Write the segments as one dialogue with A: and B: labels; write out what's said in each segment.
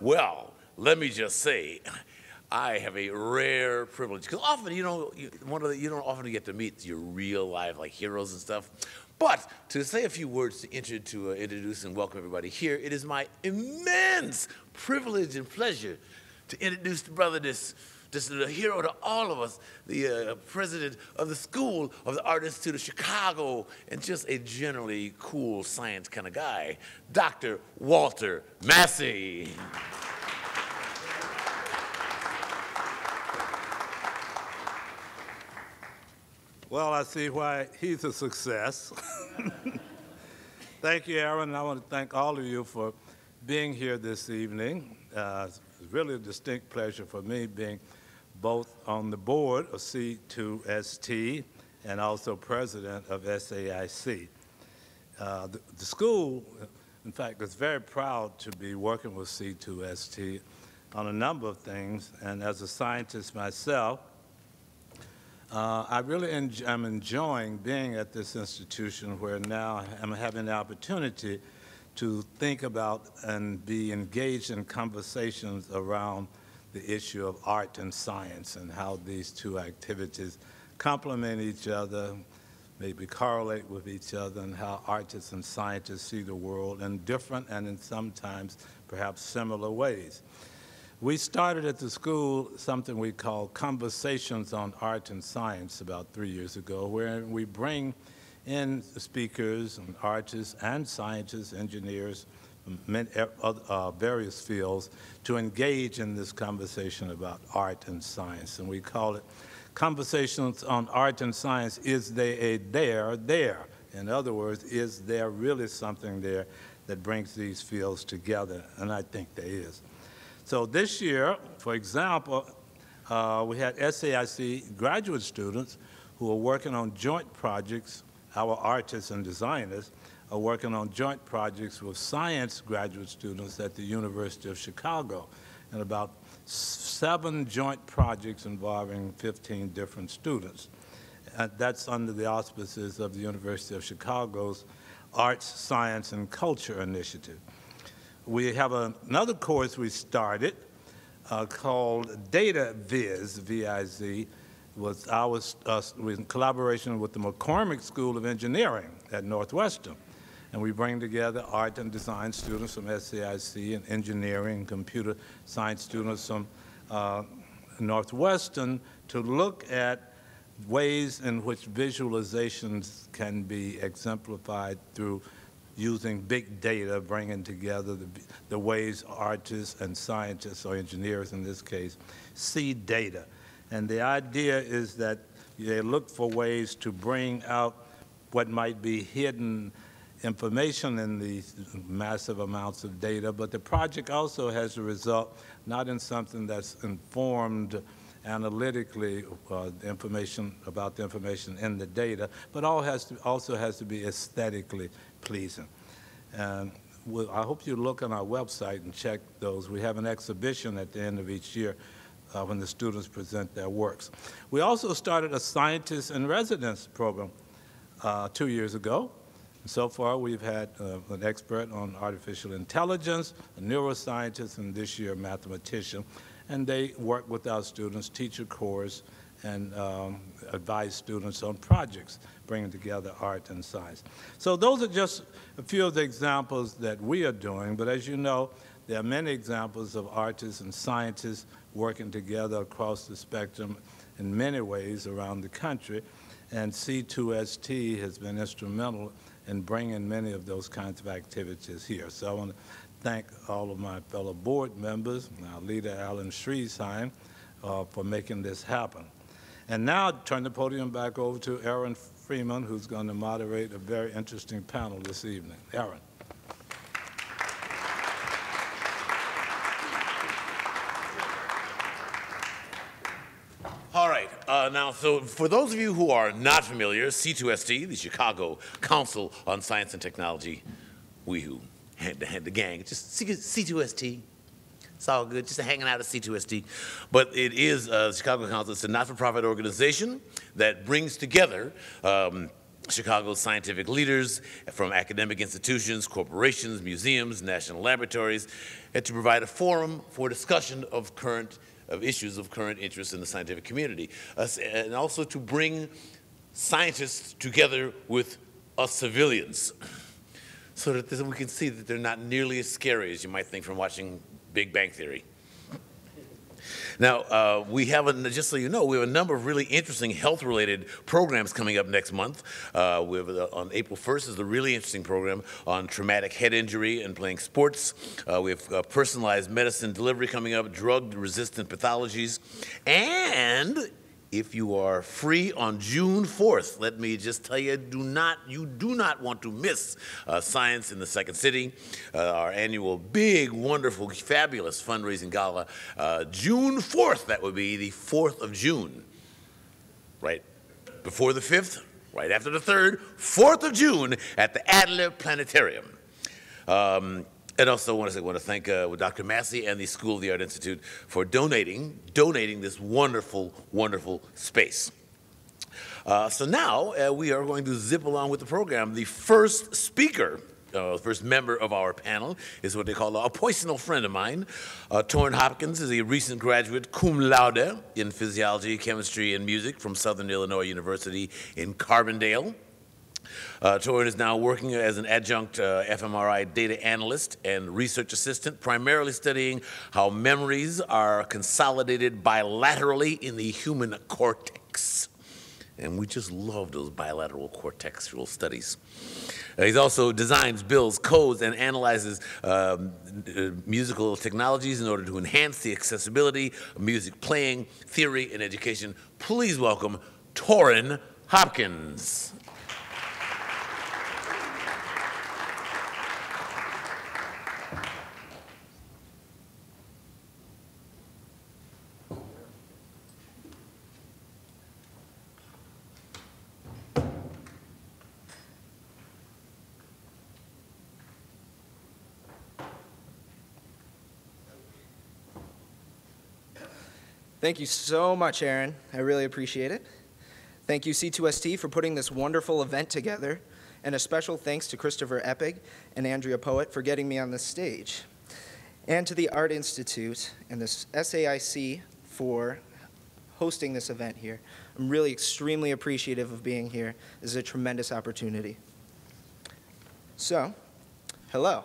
A: Well, let me just say, I have a rare privilege because often you don't you, one of the, you don't often get to meet your real life like heroes and stuff. But to say a few words to, intro, to uh, introduce and welcome everybody here, it is my immense privilege and pleasure to introduce the brother, this, is a hero to all of us, the uh, president of the School of the Art Institute of Chicago, and just a generally cool science kind of guy, Dr. Walter Massey.
B: Well, I see why he's a success. thank you, Aaron. And I want to thank all of you for being here this evening. Uh, it's really a distinct pleasure for me being both on the board of C2ST and also president of SAIC. Uh, the, the, school, in fact, is very proud to be working with C2ST on a number of things, and as a scientist myself, uh, I really am enjoying being at this institution where now I'm having the opportunity to think about and be engaged in conversations around the issue of art and science and how these two activities complement each other, maybe correlate with each other, and how artists and scientists see the world in different and in sometimes perhaps similar ways. We started at the school something we call Conversations on Art and Science about three years ago, where we bring in speakers and artists and scientists, engineers, uh, various fields to engage in this conversation about art and science. And we call it Conversations on Art and Science, is there a there there? In other words, is there really something there that brings these fields together? And I think there is. So this year, for example, uh, we had SAIC graduate students who are working on joint projects, our artists and designers are working on joint projects with science graduate students at the University of Chicago, and about seven joint projects involving 15 different students. And that's under the auspices of the University of Chicago's Arts, Science, and Culture Initiative we have a, another course we started uh, called Data Viz, V-I-Z, was our, uh, in collaboration with the McCormick School of Engineering at Northwestern. And we bring together art and design students from SAIC and engineering and computer science students from uh, Northwestern to look at ways in which visualizations can be exemplified through using big data, bringing together the, the ways artists and scientists, or engineers in this case, see data. And the idea is that they look for ways to bring out what might be hidden information in these massive amounts of data, but the project also has a result not in something that's informed analytically uh, information about the information in the data, but all has to, also has to be aesthetically pleasing. And we'll, I hope you look on our website and check those. We have an exhibition at the end of each year uh, when the students present their works. We also started a scientist in residence program uh, two years ago. So far, we've had uh, an expert on artificial intelligence, a neuroscientist, and this year a mathematician. And they work with our students, teach a course, and um, advise students on projects bringing together art and science. So those are just a few of the examples that we are doing, but as you know, there are many examples of artists and scientists working together across the spectrum in many ways around the country, and C2ST has been instrumental in bringing many of those kinds of activities here. So I want to thank all of my fellow board members, our leader Alan Schriesheim, uh, for making this happen. And now turn the podium back over to Aaron Freeman, who's going to moderate a very interesting panel this evening. Aaron.
A: Uh, now, so for those of you who are not familiar, C2ST, the Chicago Council on Science and Technology, we who had the, the gang, just C2ST, it's all good, just hanging out at C2ST. But it is uh, Chicago Council. It's a not-for-profit organization that brings together um, Chicago's scientific leaders from academic institutions, corporations, museums, national laboratories, and to provide a forum for discussion of current of issues of current interest in the scientific community, uh, and also to bring scientists together with us civilians so that we can see that they're not nearly as scary as you might think from watching Big Bang Theory. Now, uh, we have, a, just so you know, we have a number of really interesting health-related programs coming up next month. Uh, we have, uh, on April 1st is a really interesting program on traumatic head injury and playing sports. Uh, we have uh, personalized medicine delivery coming up, drug-resistant pathologies, and if you are free on June 4th, let me just tell you, do not, you do not want to miss uh, Science in the Second City, uh, our annual big, wonderful, fabulous fundraising gala. Uh, June 4th, that would be the 4th of June, right before the 5th, right after the 3rd, 4th of June at the Adler Planetarium. Um, and also want to, say, want to thank uh, Dr. Massey and the School of the Art Institute for donating, donating this wonderful, wonderful space. Uh, so now uh, we are going to zip along with the program. The first speaker, uh, the first member of our panel is what they call a personal friend of mine. Uh, Torin Hopkins is a recent graduate cum laude in physiology, chemistry, and music from Southern Illinois University in Carbondale. Uh, Torin is now working as an adjunct uh, fMRI data analyst and research assistant, primarily studying how memories are consolidated bilaterally in the human cortex. And we just love those bilateral cortexual studies. Uh, he also designs, builds, codes, and analyzes um, uh, musical technologies in order to enhance the accessibility of music playing, theory, and education. Please welcome Torin Hopkins.
C: Thank you so much, Aaron. I really appreciate it. Thank you, C2ST, for putting this wonderful event together, and a special thanks to Christopher Eppig and Andrea Poet for getting me on this stage, and to the Art Institute and the SAIC for hosting this event here. I'm really extremely appreciative of being here. This is a tremendous opportunity. So, hello.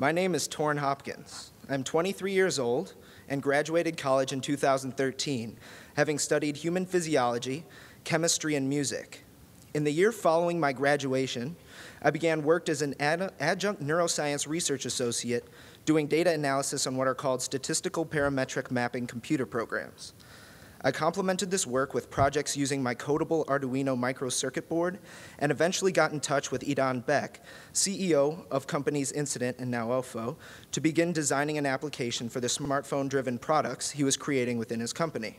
C: My name is Torin Hopkins. I'm 23 years old and graduated college in 2013, having studied human physiology, chemistry, and music. In the year following my graduation, I began work as an ad adjunct neuroscience research associate doing data analysis on what are called statistical parametric mapping computer programs. I complemented this work with projects using my codable Arduino microcircuit board and eventually got in touch with Idan Beck, CEO of companies Incident and now OFO, to begin designing an application for the smartphone-driven products he was creating within his company.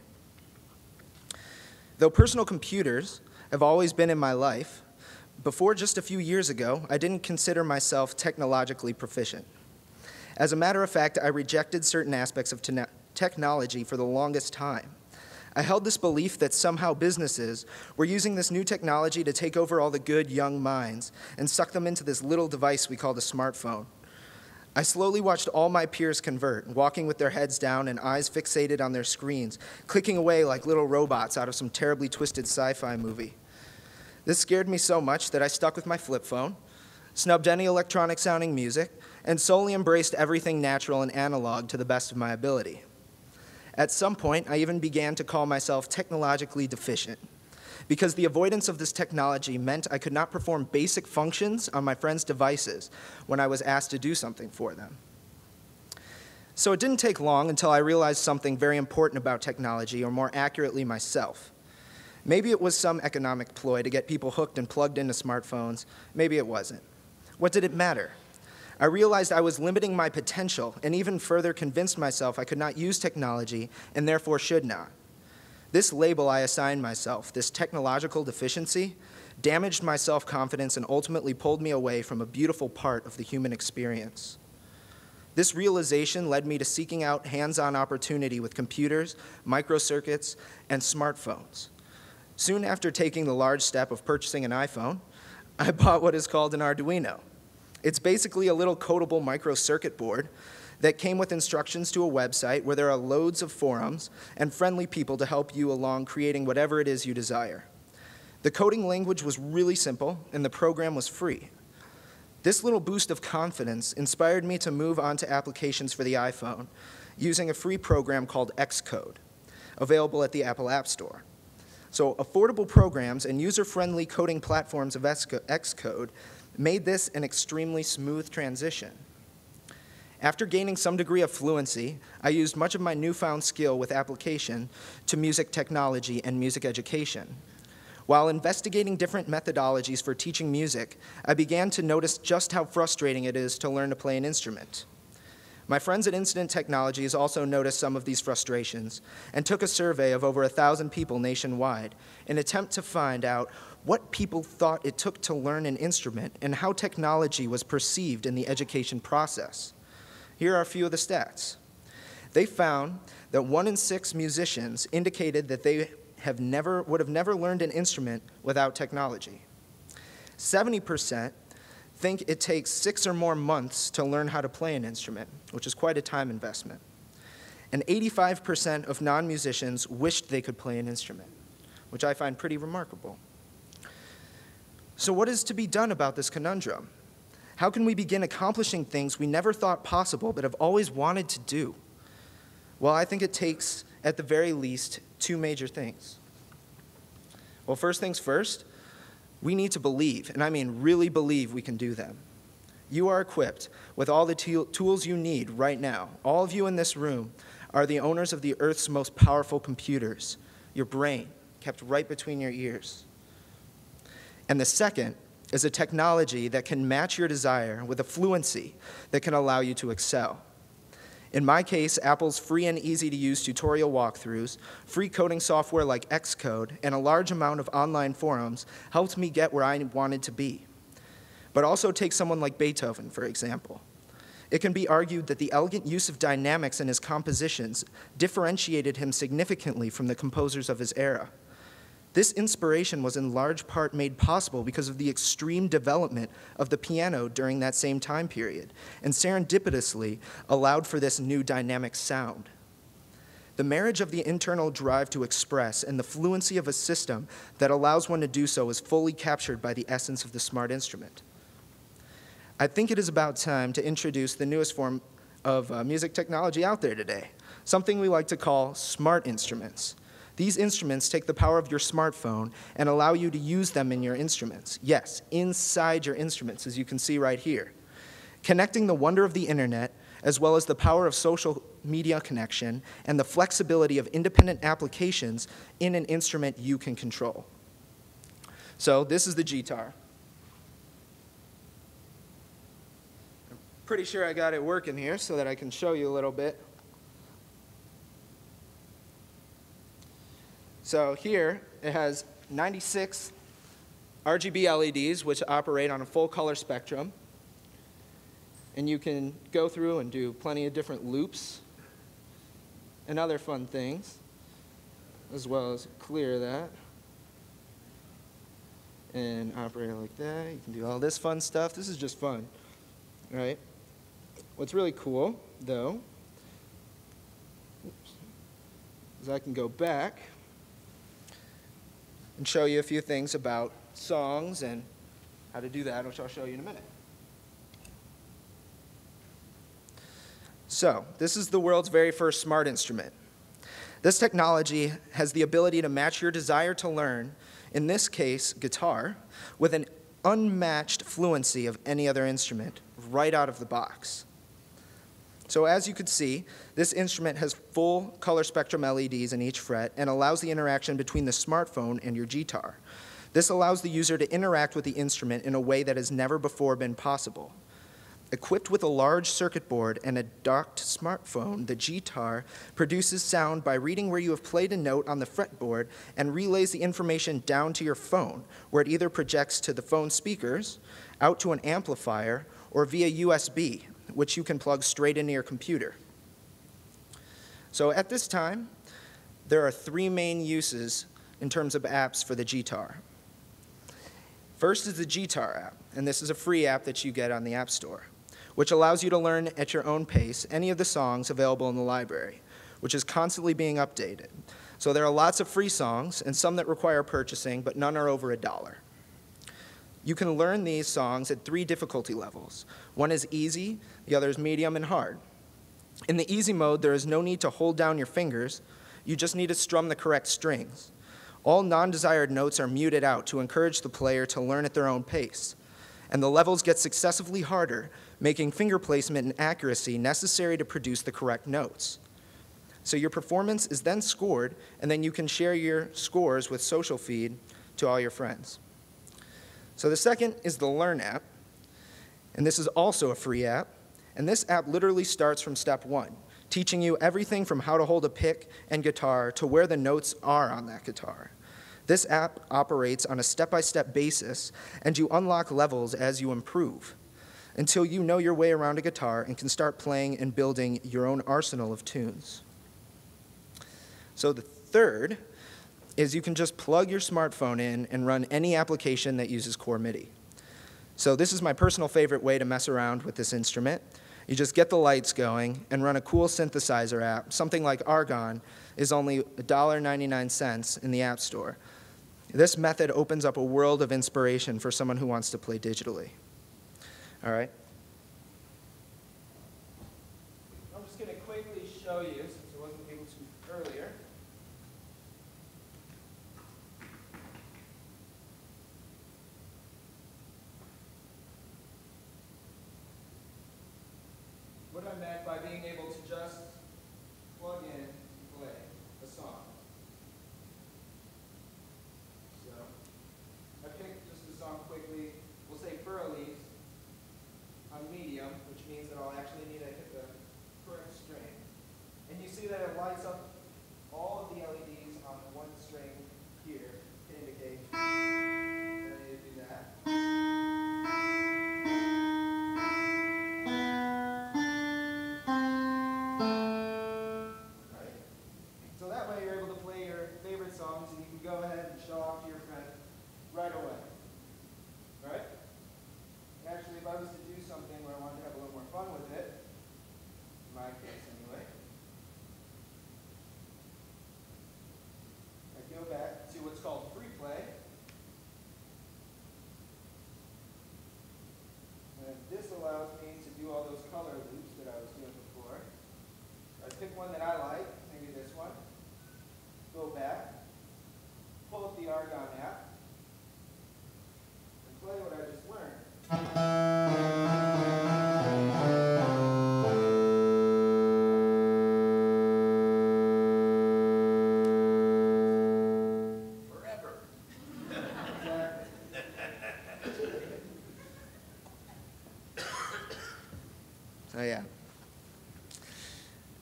C: Though personal computers have always been in my life, before just a few years ago, I didn't consider myself technologically proficient. As a matter of fact, I rejected certain aspects of technology for the longest time. I held this belief that somehow businesses were using this new technology to take over all the good young minds and suck them into this little device we called a smartphone. I slowly watched all my peers convert, walking with their heads down and eyes fixated on their screens, clicking away like little robots out of some terribly twisted sci fi movie. This scared me so much that I stuck with my flip phone, snubbed any electronic sounding music, and solely embraced everything natural and analog to the best of my ability. At some point, I even began to call myself technologically deficient because the avoidance of this technology meant I could not perform basic functions on my friends' devices when I was asked to do something for them. So it didn't take long until I realized something very important about technology, or more accurately, myself. Maybe it was some economic ploy to get people hooked and plugged into smartphones. Maybe it wasn't. What did it matter? I realized I was limiting my potential and even further convinced myself I could not use technology and therefore should not. This label I assigned myself, this technological deficiency, damaged my self confidence and ultimately pulled me away from a beautiful part of the human experience. This realization led me to seeking out hands on opportunity with computers, microcircuits, and smartphones. Soon after taking the large step of purchasing an iPhone, I bought what is called an Arduino. It's basically a little codable micro circuit board that came with instructions to a website where there are loads of forums and friendly people to help you along creating whatever it is you desire. The coding language was really simple, and the program was free. This little boost of confidence inspired me to move on to applications for the iPhone using a free program called Xcode, available at the Apple App Store. So, affordable programs and user friendly coding platforms of Xcode made this an extremely smooth transition. After gaining some degree of fluency, I used much of my newfound skill with application to music technology and music education. While investigating different methodologies for teaching music, I began to notice just how frustrating it is to learn to play an instrument. My friends at Incident Technologies also noticed some of these frustrations and took a survey of over a thousand people nationwide in an attempt to find out what people thought it took to learn an instrument and how technology was perceived in the education process. Here are a few of the stats. They found that one in six musicians indicated that they have never, would have never learned an instrument without technology. 70% think it takes six or more months to learn how to play an instrument, which is quite a time investment. And 85% of non musicians wished they could play an instrument, which I find pretty remarkable. So, what is to be done about this conundrum? How can we begin accomplishing things we never thought possible but have always wanted to do? Well, I think it takes, at the very least, two major things. Well, first things first, we need to believe, and I mean really believe we can do them. You are equipped with all the tools you need right now. All of you in this room are the owners of the Earth's most powerful computers, your brain, kept right between your ears. And the second is a technology that can match your desire with a fluency that can allow you to excel. In my case, Apple's free and easy to use tutorial walkthroughs, free coding software like Xcode, and a large amount of online forums helped me get where I wanted to be. But also take someone like Beethoven, for example. It can be argued that the elegant use of dynamics in his compositions differentiated him significantly from the composers of his era. This inspiration was in large part made possible because of the extreme development of the piano during that same time period, and serendipitously allowed for this new dynamic sound. The marriage of the internal drive to express and the fluency of a system that allows one to do so is fully captured by the essence of the smart instrument. I think it is about time to introduce the newest form of uh, music technology out there today, something we like to call smart instruments. These instruments take the power of your smartphone and allow you to use them in your instruments. Yes, inside your instruments, as you can see right here. Connecting the wonder of the internet, as well as the power of social media connection and the flexibility of independent applications in an instrument you can control. So, this is the guitar. I'm pretty sure I got it working here so that I can show you a little bit. So here it has 96 RGB LEDs which operate on a full color spectrum. And you can go through and do plenty of different loops and other fun things, as well as clear that and operate like that. You can do all this fun stuff. This is just fun, right? What's really cool, though, is I can go back and show you a few things about songs and how to do that, which I'll show you in a minute. So, this is the world's very first smart instrument. This technology has the ability to match your desire to learn, in this case, guitar, with an unmatched fluency of any other instrument right out of the box. So as you could see, this instrument has full color spectrum LEDs in each fret and allows the interaction between the smartphone and your guitar. This allows the user to interact with the instrument in a way that has never before been possible. Equipped with a large circuit board and a docked smartphone, the guitar produces sound by reading where you have played a note on the fretboard and relays the information down to your phone, where it either projects to the phone speakers, out to an amplifier, or via USB, which you can plug straight into your computer. So at this time, there are three main uses in terms of apps for the gTar. First is the gTar app, and this is a free app that you get on the App Store, which allows you to learn at your own pace any of the songs available in the library, which is constantly being updated. So there are lots of free songs and some that require purchasing, but none are over a dollar. You can learn these songs at three difficulty levels. One is easy, the other is medium and hard. In the easy mode, there is no need to hold down your fingers, you just need to strum the correct strings. All non-desired notes are muted out to encourage the player to learn at their own pace. And the levels get successively harder, making finger placement and accuracy necessary to produce the correct notes. So your performance is then scored, and then you can share your scores with Social Feed to all your friends. So the second is the Learn app, and this is also a free app. And this app literally starts from step one, teaching you everything from how to hold a pick and guitar to where the notes are on that guitar. This app operates on a step-by-step basis, and you unlock levels as you improve until you know your way around a guitar and can start playing and building your own arsenal of tunes. So the third is you can just plug your smartphone in and run any application that uses Core MIDI. So this is my personal favorite way to mess around with this instrument. You just get the lights going and run a cool synthesizer app. Something like Argon is only $1.99 in the App Store. This method opens up a world of inspiration for someone who wants to play digitally. All right? I'm just going to quickly show you, Pick one that I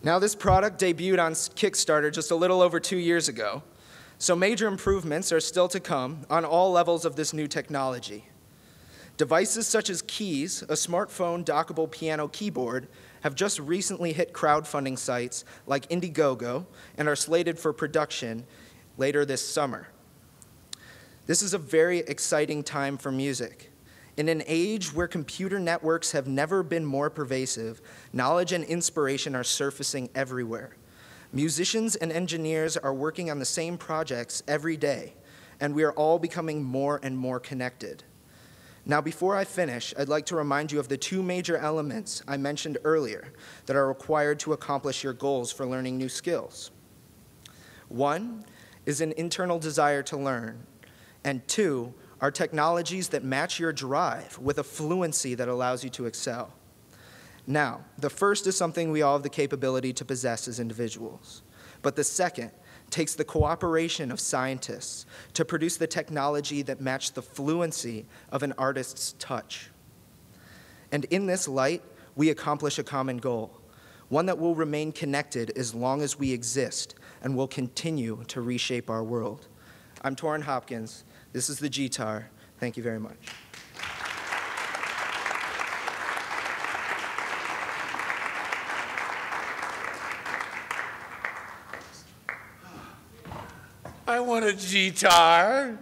C: Now this product debuted on Kickstarter just a little over two years ago, so major improvements are still to come on all levels of this new technology. Devices such as Keys, a smartphone dockable piano keyboard, have just recently hit crowdfunding sites like Indiegogo and are slated for production later this summer. This is a very exciting time for music. In an age where computer networks have never been more pervasive, knowledge and inspiration are surfacing everywhere. Musicians and engineers are working on the same projects every day, and we are all becoming more and more connected. Now, before I finish, I'd like to remind you of the two major elements I mentioned earlier that are required to accomplish your goals for learning new skills. One is an internal desire to learn, and two are technologies that match your drive with a fluency that allows you to excel. Now, the first is something we all have the capability to possess as individuals, but the second takes the cooperation of scientists to produce the technology that match the fluency of an artist's touch. And in this light, we accomplish a common goal, one that will remain connected as long as we exist and will continue to reshape our world. I'm Torin Hopkins. This is the gTar. Thank you very much.
A: I want a guitar.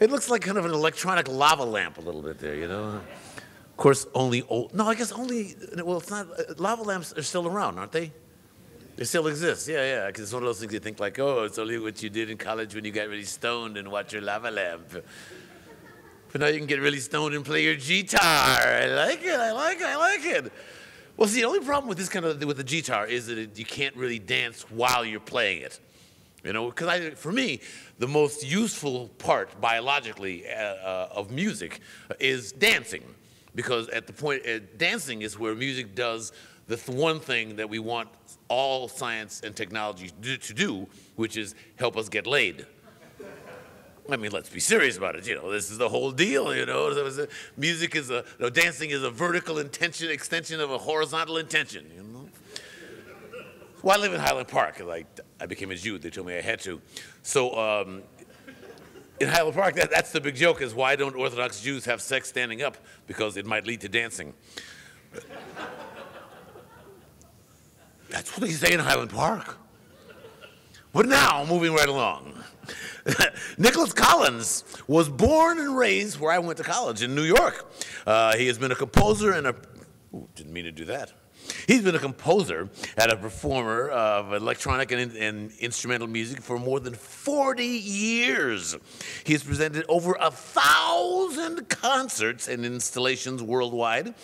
A: It looks like kind of an electronic lava lamp a little bit there, you know? Of course, only old, no, I guess only, well, it's not, uh, lava lamps are still around, aren't they? They still exists, yeah, yeah, because it's one of those things you think like, oh, it's only what you did in college when you got really stoned and watched your lava lamp. But now you can get really stoned and play your guitar. I like it, I like it, I like it. Well, see, the only problem with this kind of, with the guitar is that it, you can't really dance while you're playing it. You know, because I for me, the most useful part biologically uh, uh, of music is dancing. Because at the point, uh, dancing is where music does the th one thing that we want all science and technology to do, which is help us get laid. I mean, let's be serious about it. You know, this is the whole deal. You know, music is a, you know, dancing is a vertical intention extension of a horizontal intention. You know. Well, I live in Highland Park. Like, I became a Jew. They told me I had to. So, um, in Highland Park, that, that's the big joke: is why don't Orthodox Jews have sex standing up? Because it might lead to dancing. That's what they say in Highland Park. But now, moving right along. Nicolas Collins was born and raised where I went to college in New York. Uh, he has been a composer and a. Ooh, didn't mean to do that. He's been a composer and a performer of electronic and, and, instrumental music for more than 40 years. He has presented over a thousand concerts and installations worldwide.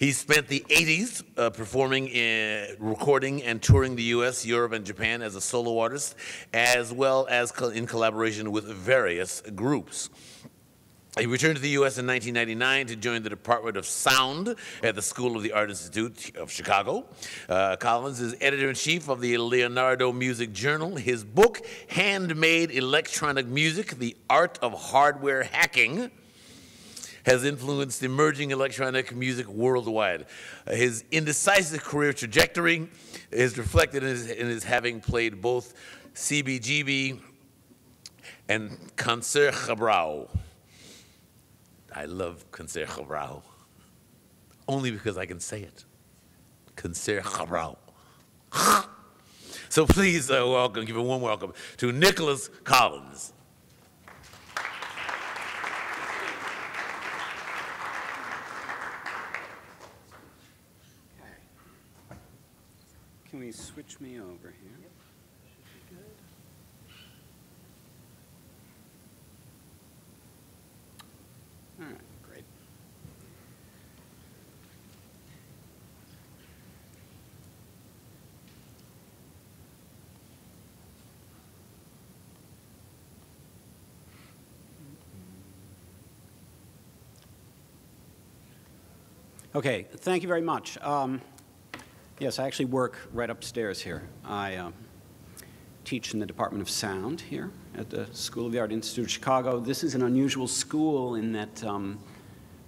A: He spent the 80s uh, performing, in, recording, and touring the US, Europe, and Japan as a solo artist, as well as co in collaboration with various groups. He returned to the U.S. in 1999 to join the Department of Sound at the School of the Art Institute of Chicago. Uh, Collins is editor-in-chief of the Leonardo Music Journal. His book, Handmade Electronic Music, The Art of Hardware Hacking, has influenced emerging electronic music worldwide. His indecisive career trajectory is reflected in his, in his having played both CBGB and Concertgebouw. I love Concertgebouw, only because I can say it. Concertgebouw. So please uh, welcome, give a warm welcome to Nicolas Collins.
D: Can we switch me over here? Yep. All right, great. Okay, thank you very much. Um, Yes, I actually work right upstairs here. I uh, teach in the Department of Sound here at the School of the Art Institute of Chicago. This is an unusual school in that um,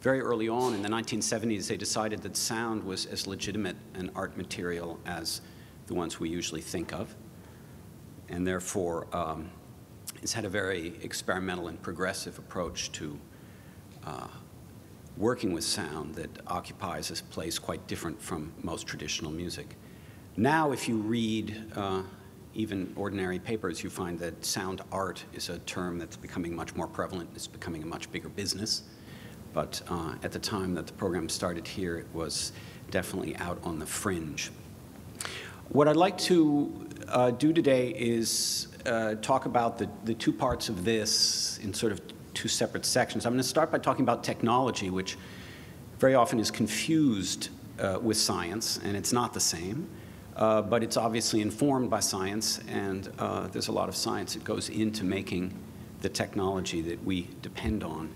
D: very early on in the 1970s, they decided that sound was as legitimate an art material as the ones we usually think of. And therefore, um, it's had a very experimental and progressive approach to uh, working with sound that occupies a place quite different from most traditional music. Now, if you read uh, even ordinary papers, you find that sound art is a term that's becoming much more prevalent. It's becoming a much bigger business. But uh, at the time that the program started here, it was definitely out on the fringe. What I'd like to uh, do today is uh, talk about the, the two parts of this in sort of two separate sections. I'm going to start by talking about technology, which very often is confused uh, with science, and it's not the same. Uh, but it's obviously informed by science, and uh, there's a lot of science that goes into making the technology that we depend on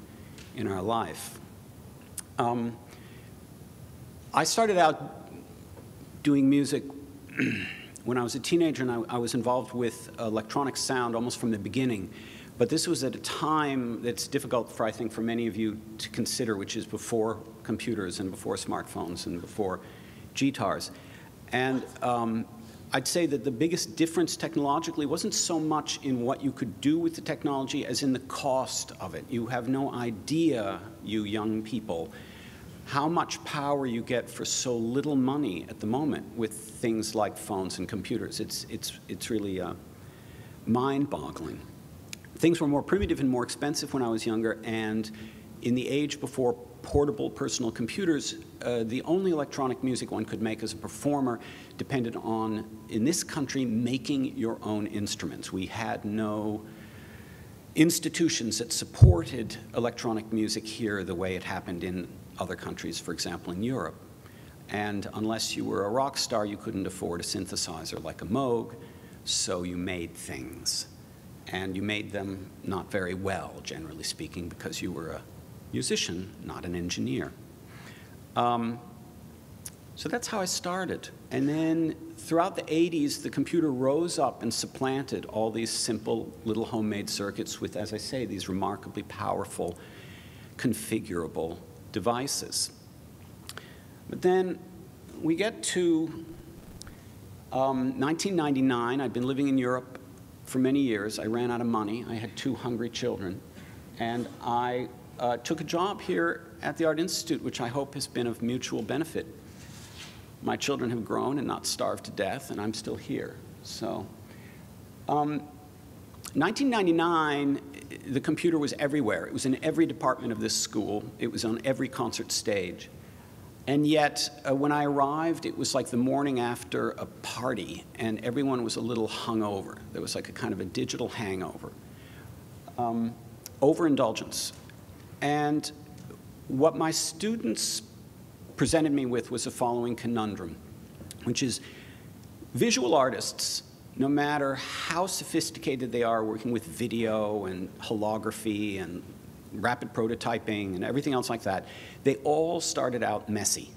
D: in our life. Um, I started out doing music when I was a teenager, and I, I was involved with electronic sound almost from the beginning. But this was at a time that's difficult for, I think, for many of you to consider, which is before computers and before smartphones and before guitars. And um, I'd say that the biggest difference technologically wasn't so much in what you could do with the technology as in the cost of it. You have no idea, you young people, how much power you get for so little money at the moment with things like phones and computers. It's, it's, it's really uh, mind-boggling. Things were more primitive and more expensive when I was younger, and in the age before portable personal computers, uh, the only electronic music one could make as a performer depended on, in this country, making your own instruments. We had no institutions that supported electronic music here the way it happened in other countries, for example, in Europe. And unless you were a rock star, you couldn't afford a synthesizer like a Moog, so you made things. And you made them not very well, generally speaking, because you were a musician, not an engineer. Um, so that's how I started. And then throughout the 80s, the computer rose up and supplanted all these simple little homemade circuits with, as I say, these remarkably powerful, configurable devices. But then we get to um, 1999. I'd been living in Europe for many years. I ran out of money. I had two hungry children. And I uh, took a job here at the Art Institute, which I hope has been of mutual benefit. My children have grown and not starved to death, and I'm still here. So, um, 1999, the computer was everywhere. It was in every department of this school. It was on every concert stage. And yet, uh, when I arrived, it was like the morning after a party, and everyone was a little hungover. There was like a kind of a digital hangover. Um, overindulgence. And what my students presented me with was the following conundrum, which is visual artists, no matter how sophisticated they are working with video and holography and rapid prototyping and everything else like that, they all started out messy.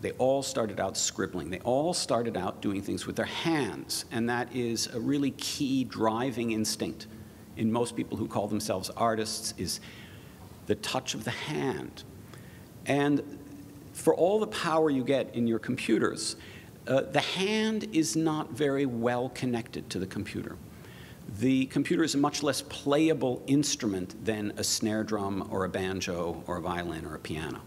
D: They all started out scribbling. They all started out doing things with their hands. And that is a really key driving instinct in most people who call themselves artists is the touch of the hand. And for all the power you get in your computers, uh, the hand is not very well connected to the computer. The computer is a much less playable instrument than a snare drum or a banjo or a violin or a piano.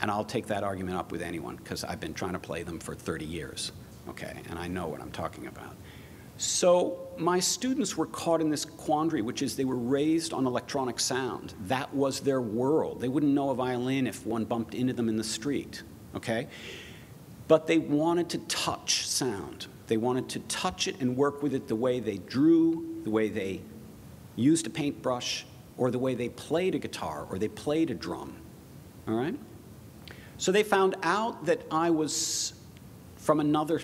D: And I'll take that argument up with anyone because I've been trying to play them for 30 years, okay, and I know what I'm talking about. So my students were caught in this quandary, which is they were raised on electronic sound. That was their world. They wouldn't know a violin if one bumped into them in the street, okay? But they wanted to touch sound. They wanted to touch it and work with it the way they drew, the way they used a paintbrush, or the way they played a guitar or they played a drum, all right? So they found out that I was from another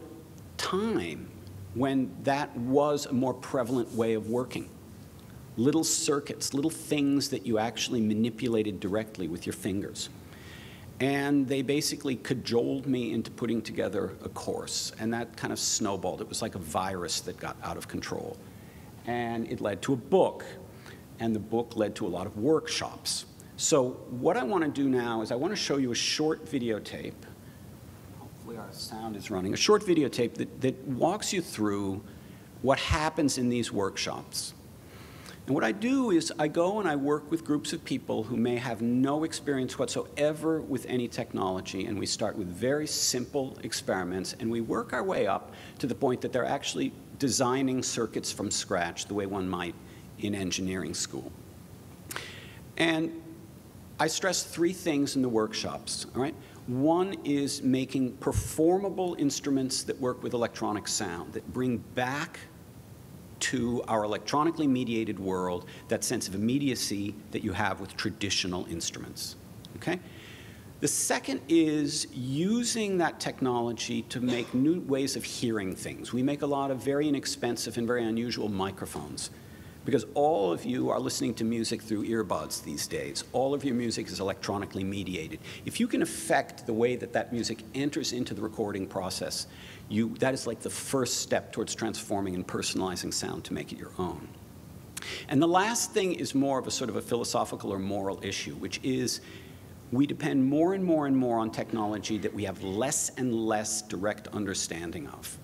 D: time when that was a more prevalent way of working. Little circuits, little things that you actually manipulated directly with your fingers. And they basically cajoled me into putting together a course, and that kind of snowballed. It was like a virus that got out of control. And it led to a book, and the book led to a lot of workshops. So what I want to do now is I want to show you a short videotape hopefully our sound is running, a short videotape that, that walks you through what happens in these workshops. And what I do is I go and I work with groups of people who may have no experience whatsoever with any technology, and we start with very simple experiments, and we work our way up to the point that they're actually designing circuits from scratch the way one might in engineering school. And I stress three things in the workshops, all right? One is making performable instruments that work with electronic sound, that bring back to our electronically mediated world that sense of immediacy that you have with traditional instruments. Okay? The second is using that technology to make new ways of hearing things. We make a lot of very inexpensive and very unusual microphones because all of you are listening to music through earbuds these days. All of your music is electronically mediated. If you can affect the way that that music enters into the recording process, you, that is like the first step towards transforming and personalizing sound to make it your own. And the last thing is more of a sort of a philosophical or moral issue, which is we depend more and more and more on technology that we have less and less direct understanding of.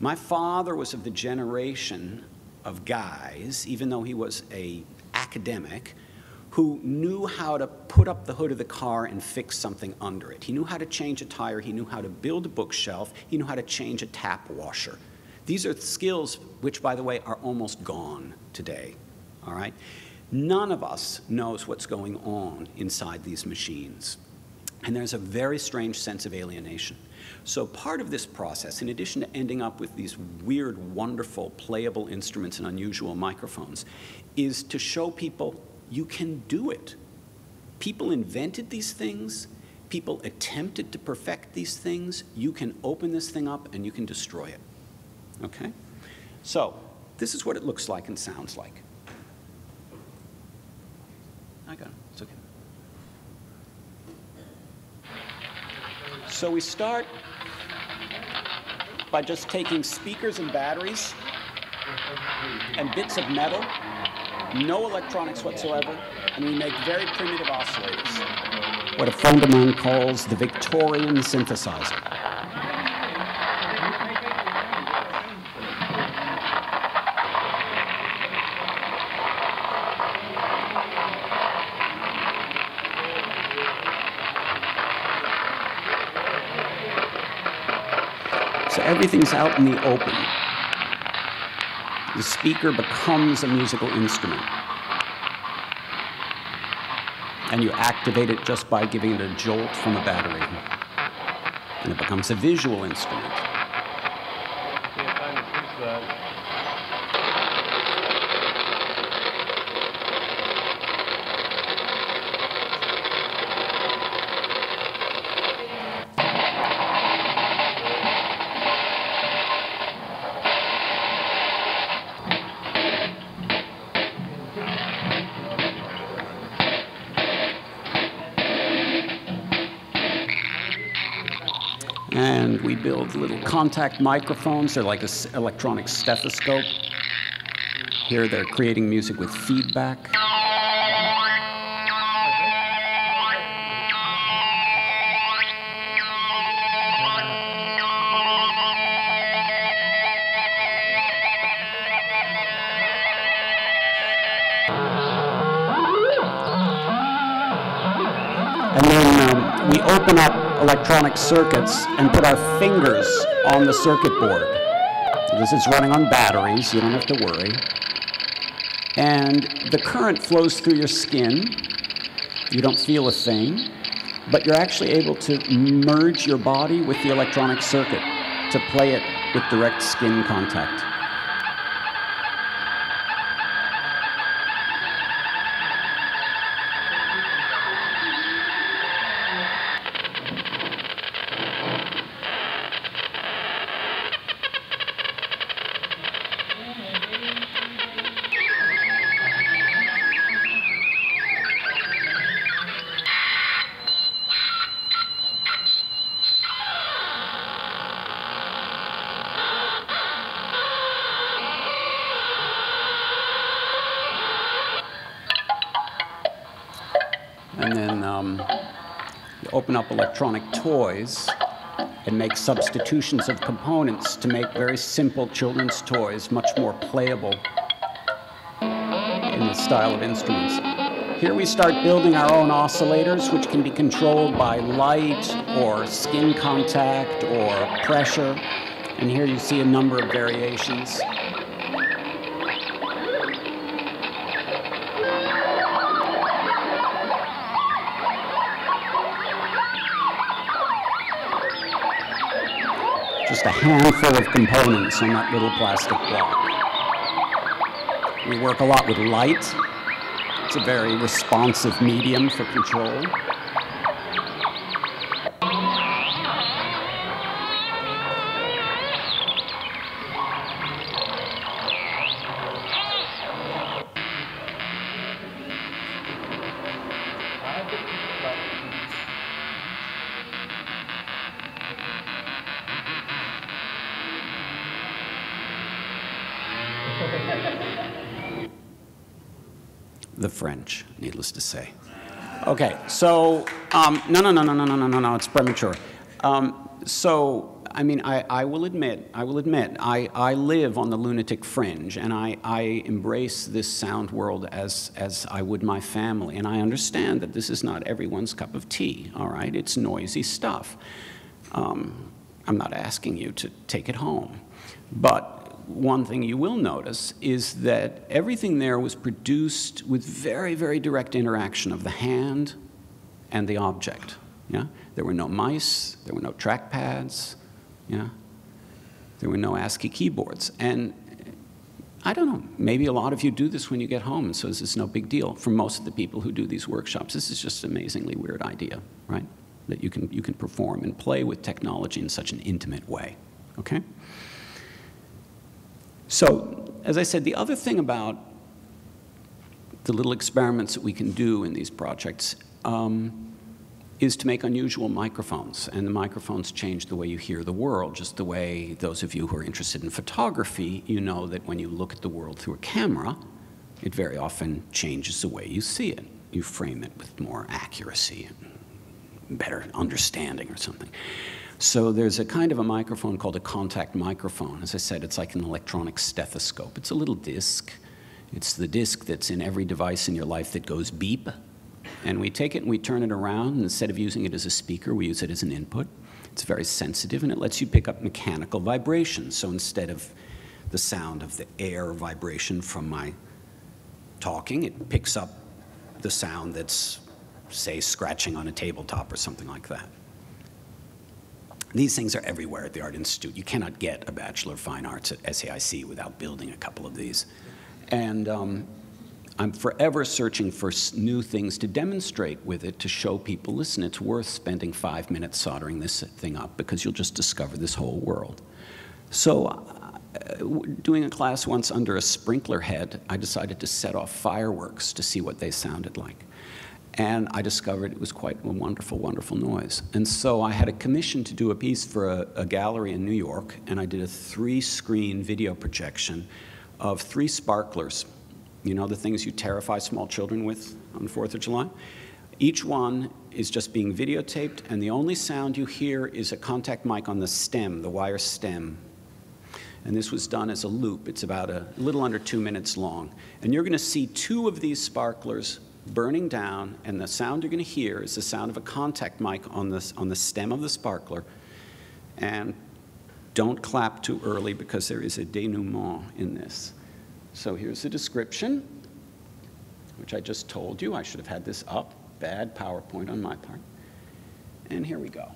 D: My father was of the generation of guys, even though he was a academic, who knew how to put up the hood of the car and fix something under it. He knew how to change a tire, he knew how to build a bookshelf, he knew how to change a tap washer. These are skills which, by the way, are almost gone today, all right? None of us knows what's going on inside these machines. And there's a very strange sense of alienation. So part of this process, in addition to ending up with these weird, wonderful, playable instruments and unusual microphones, is to show people you can do it. People invented these things. People attempted to perfect these things. You can open this thing up and you can destroy it. Okay? So this is what it looks like and sounds like. I got it. It's okay. So we start by just taking speakers and batteries and bits of metal, no electronics whatsoever, and we make very primitive oscillators, what a friend of mine calls the Victorian synthesizer. So everything's out in the open. The speaker becomes a musical instrument. And you activate it just by giving it a jolt from a battery. And it becomes a visual instrument. Little contact microphones. They're like an electronic stethoscope. Here they're creating music with feedback. And then um, we open up electronic circuits and put our fingers on the circuit board. This is running on batteries, you don't have to worry. And the current flows through your skin. You don't feel a thing, but you're actually able to merge your body with the electronic circuit to play it with direct skin contact. Electronic toys and make substitutions of components to make very simple children's toys much more playable in the style of instruments. Here we start building our own oscillators, which can be controlled by light or skin contact or pressure. And here you see a number of variations. Just a handful of components on that little plastic block. We work a lot with light. It's a very responsive medium for control. Say. Okay, so, um, no, no, no, no, no, no, no, no, no, it's premature. Um, so, I mean, I, I will admit, I will admit, I, I live on the lunatic fringe, and I, I embrace this sound world as, as I would my family, and I understand that this is not everyone's cup of tea, all right? It's noisy stuff. Um, I'm not asking you to take it home. But one thing you will notice is that everything there was produced with very, very direct interaction of the hand and the object. Yeah? There were no mice, there were no trackpads, yeah? there were no ASCII keyboards. And I don't know, maybe a lot of you do this when you get home, so this is no big deal. For most of the people who do these workshops, this is just an amazingly weird idea, right? That you can, you can perform and play with technology in such an intimate way, okay? So, as I said, the other thing about the little experiments that we can do in these projects um, is to make unusual microphones. And the microphones change the way you hear the world, just the way those of you who are interested in photography, you know that when you look at the world through a camera, it very often changes the way you see it. You frame it with more accuracy and better understanding or something. So there's a kind of a microphone called a contact microphone. As I said, it's like an electronic stethoscope. It's a little disc. It's the disc that's in every device in your life that goes beep. And we take it and we turn it around. And instead of using it as a speaker, we use it as an input. It's very sensitive and it lets you pick up mechanical vibrations. So instead of the sound of the air vibration from my talking, it picks up the sound that's, say, scratching on a tabletop or something like that. These things are everywhere at the Art Institute. You cannot get a Bachelor of Fine Arts at SAIC without building a couple of these. And um, I'm forever searching for new things to demonstrate with it to show people, listen, it's worth spending five minutes soldering this thing up because you'll just discover this whole world. So uh, doing a class once under a sprinkler head, I decided to set off fireworks to see what they sounded like. And I discovered it was quite a wonderful, wonderful noise. And so I had a commission to do a piece for a, a gallery in New York, and I did a three-screen video projection of three sparklers. You know the things you terrify small children with on the 4th of July? Each one is just being videotaped, and the only sound you hear is a contact mic on the stem, the wire stem. And this was done as a loop. It's about a little under two minutes long. And you're going to see two of these sparklers burning down, and the sound you're going to hear is the sound of a contact mic on the, on the stem of the sparkler. And don't clap too early because there is a denouement in this. So here's the description, which I just told you. I should have had this up. Bad PowerPoint on my part. And here we go.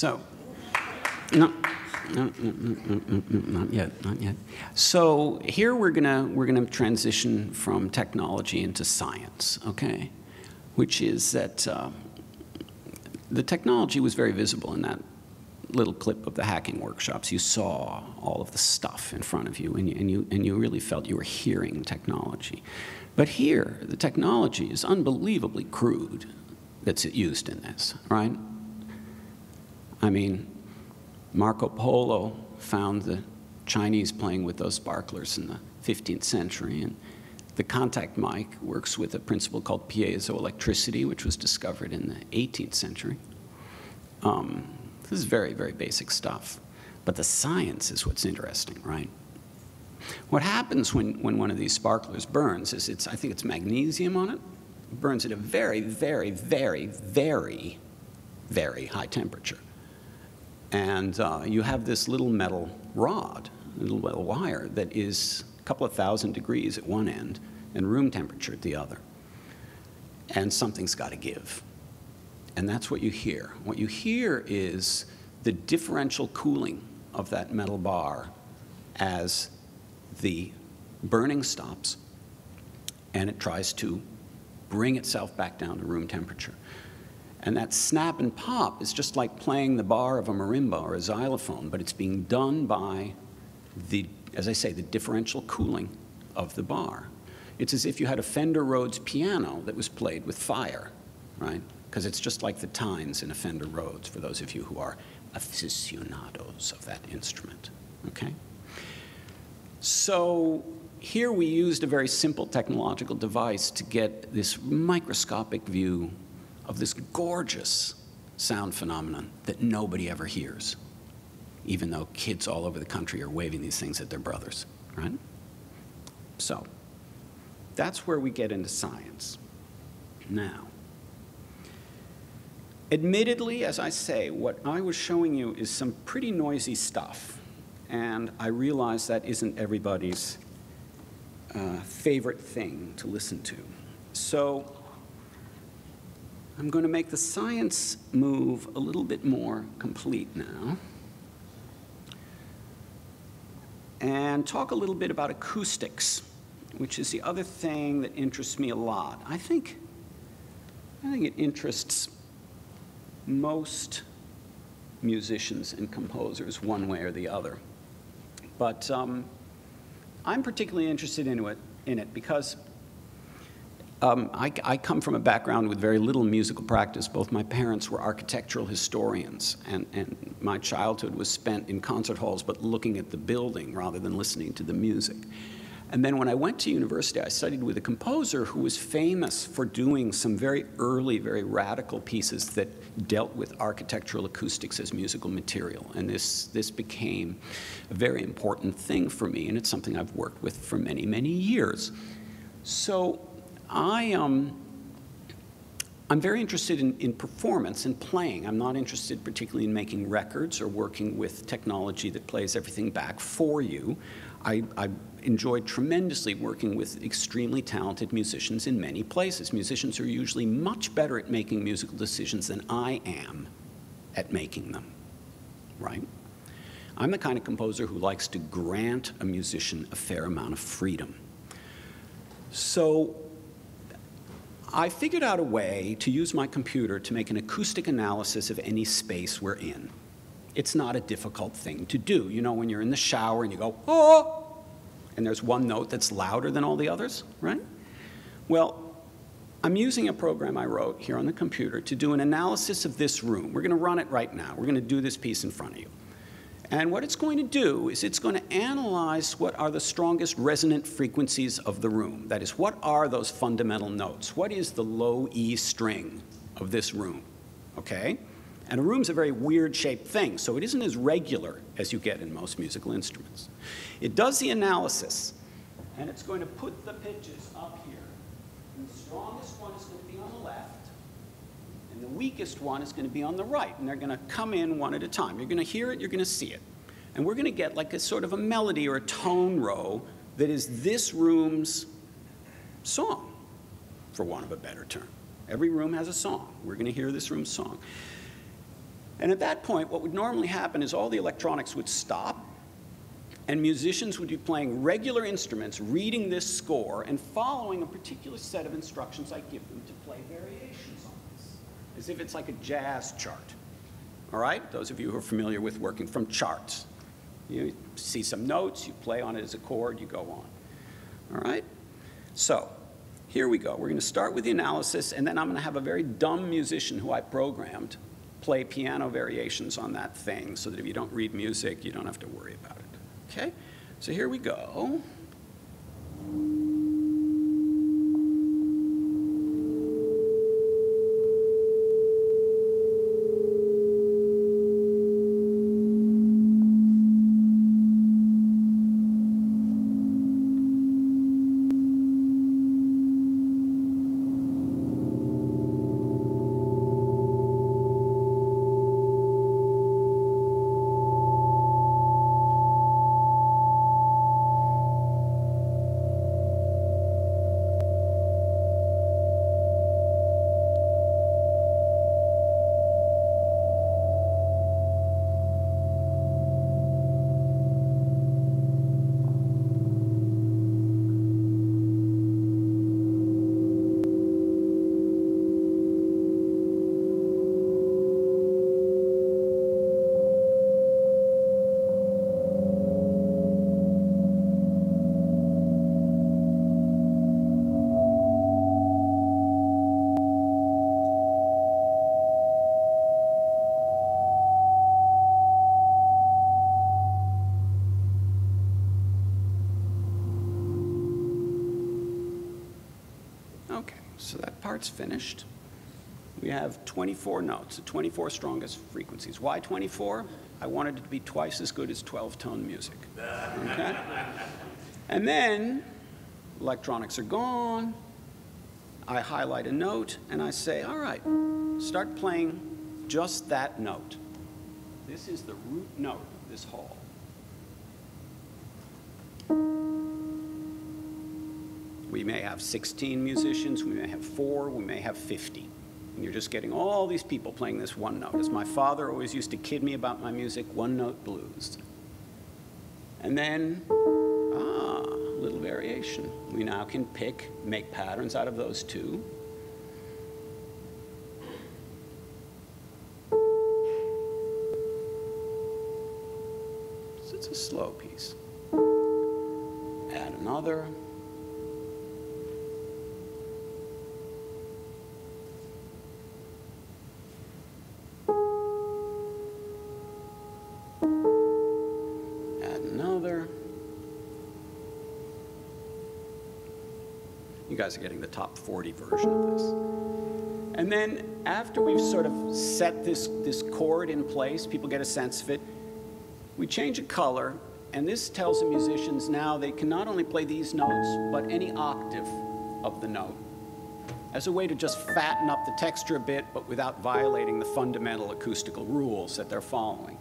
D: So, no, no, no, no, no, not yet, not yet. So here we're gonna we're gonna transition from technology into science, okay? Which is that uh, the technology was very visible in that little clip of the hacking workshops, you saw all of the stuff in front of you, and you, and you, and you really felt you were hearing technology. But here, the technology is unbelievably crude that's used in this, right? I mean, Marco Polo found the Chinese playing with those sparklers in the 15th century, and the contact mic works with a principle called piezoelectricity, which was discovered in the 18th century. Um, this is very, very basic stuff. But the science is what's interesting, right? What happens when, when one of these sparklers burns is it's, I think it's magnesium on it. it burns at a very, very, very, very, very high temperature. And uh, you have this little metal rod, little metal wire that is a couple of thousand degrees at one end and room temperature at the other. And something's got to give. And that's what you hear. What you hear is the differential cooling of that metal bar as the burning stops and it tries to bring itself back down to room temperature. And that snap and pop is just like playing the bar of a marimba or a xylophone, but it's being done by the, as I say, the differential cooling of the bar. It's as if you had a Fender Rhodes piano that was played with fire, right? Because it's just like the tines in a Fender Rhodes, for those of you who are aficionados of that instrument, okay? So here we used a very simple technological device to get this microscopic view of this gorgeous sound phenomenon that nobody ever hears, even though kids all over the country are waving these things at their brothers, right? So that's where we get into science. Now, admittedly, as I say, what I was showing you is some pretty noisy stuff. And I realize that isn't everybody's uh, favorite thing to listen to. So I'm going to make the science move a little bit more complete now. And talk a little bit about acoustics, which is the other thing that interests me a lot. I think, I think it interests most musicians and composers one way or the other. But um, I'm particularly interested in it, in it because um, I, I, come from a background with very little musical practice. Both my parents were architectural historians, and, and my childhood was spent in concert halls, but looking at the building rather than listening to the music. And then when I went to university, I studied with a composer who was famous for doing some very early, very radical pieces that dealt with architectural acoustics as musical material. And this, this became a very important thing for me, and it's something I've worked with for many, many years. So I, um, I'm very interested in, in performance and playing. I'm not interested particularly in making records or working with technology that plays everything back for you. I, I tremendously working with extremely talented musicians in many places. Musicians are usually much better at making musical decisions than I am at making them, right? I'm the kind of composer who likes to grant a musician a fair amount of freedom. So I figured out a way to use my computer to make an acoustic analysis of any space we're in. It's not a difficult thing to do. You know, when you're in the shower and you go, oh, and there's one note that's louder than all the others, right? Well, I'm using a program I wrote here on the computer to do an analysis of this room. We're going to run it right now. We're going to do this piece in front of you. And what it's going to do is it's going to analyze what are the strongest resonant frequencies of the room. That is, what are those fundamental notes? What is the low E string of this room? Okay? And a room's a very weird shaped thing, so it isn't as regular as you get in most musical instruments. It does the analysis, and it's going to put the pitches up here. The strongest one is going to be on the left, and the weakest one is going to be on the right, and they're going to come in one at a time. You're going to hear it, you're going to see it. And we're going to get like a sort of a melody or a tone row that is this room's song, for want of a better term. Every room has a song. We're going to hear this room's song. And at that point, what would normally happen is all the electronics would stop, and musicians would be playing regular instruments, reading this score, and following a particular set of instructions I give them to play variations as if it's like a jazz chart. all right? Those of you who are familiar with working from charts. You see some notes, you play on it as a chord, you go on. All right? So, here we go. We're going to start with the analysis, and then I'm going to have a very dumb musician who I programmed play piano variations on that thing so that if you don't read music, you don't have to worry about it. Okay? So here we go. Okay, so that part's finished. We have 24 notes, the 24 strongest frequencies. Why 24? I wanted it to be twice as good as 12-tone music. Okay? And then, electronics are gone. I highlight a note, and I say, all right, start playing just that note. This is the root note of this whole. We may have 16 musicians, we may have four, we may have 50. And you're just getting all these people playing this one note. As my father always used to kid me about my music, one note blues. And then, ah, little variation. We now can pick, make patterns out of those two. Guys are getting the top 40 version of this. And then after we've sort of set this, this chord in place, people get a sense of it, we change a color, and this tells the musicians now they can not only play these notes, but any octave of the note as a way to just fatten up the texture a bit, but without violating the fundamental acoustical rules that they're following.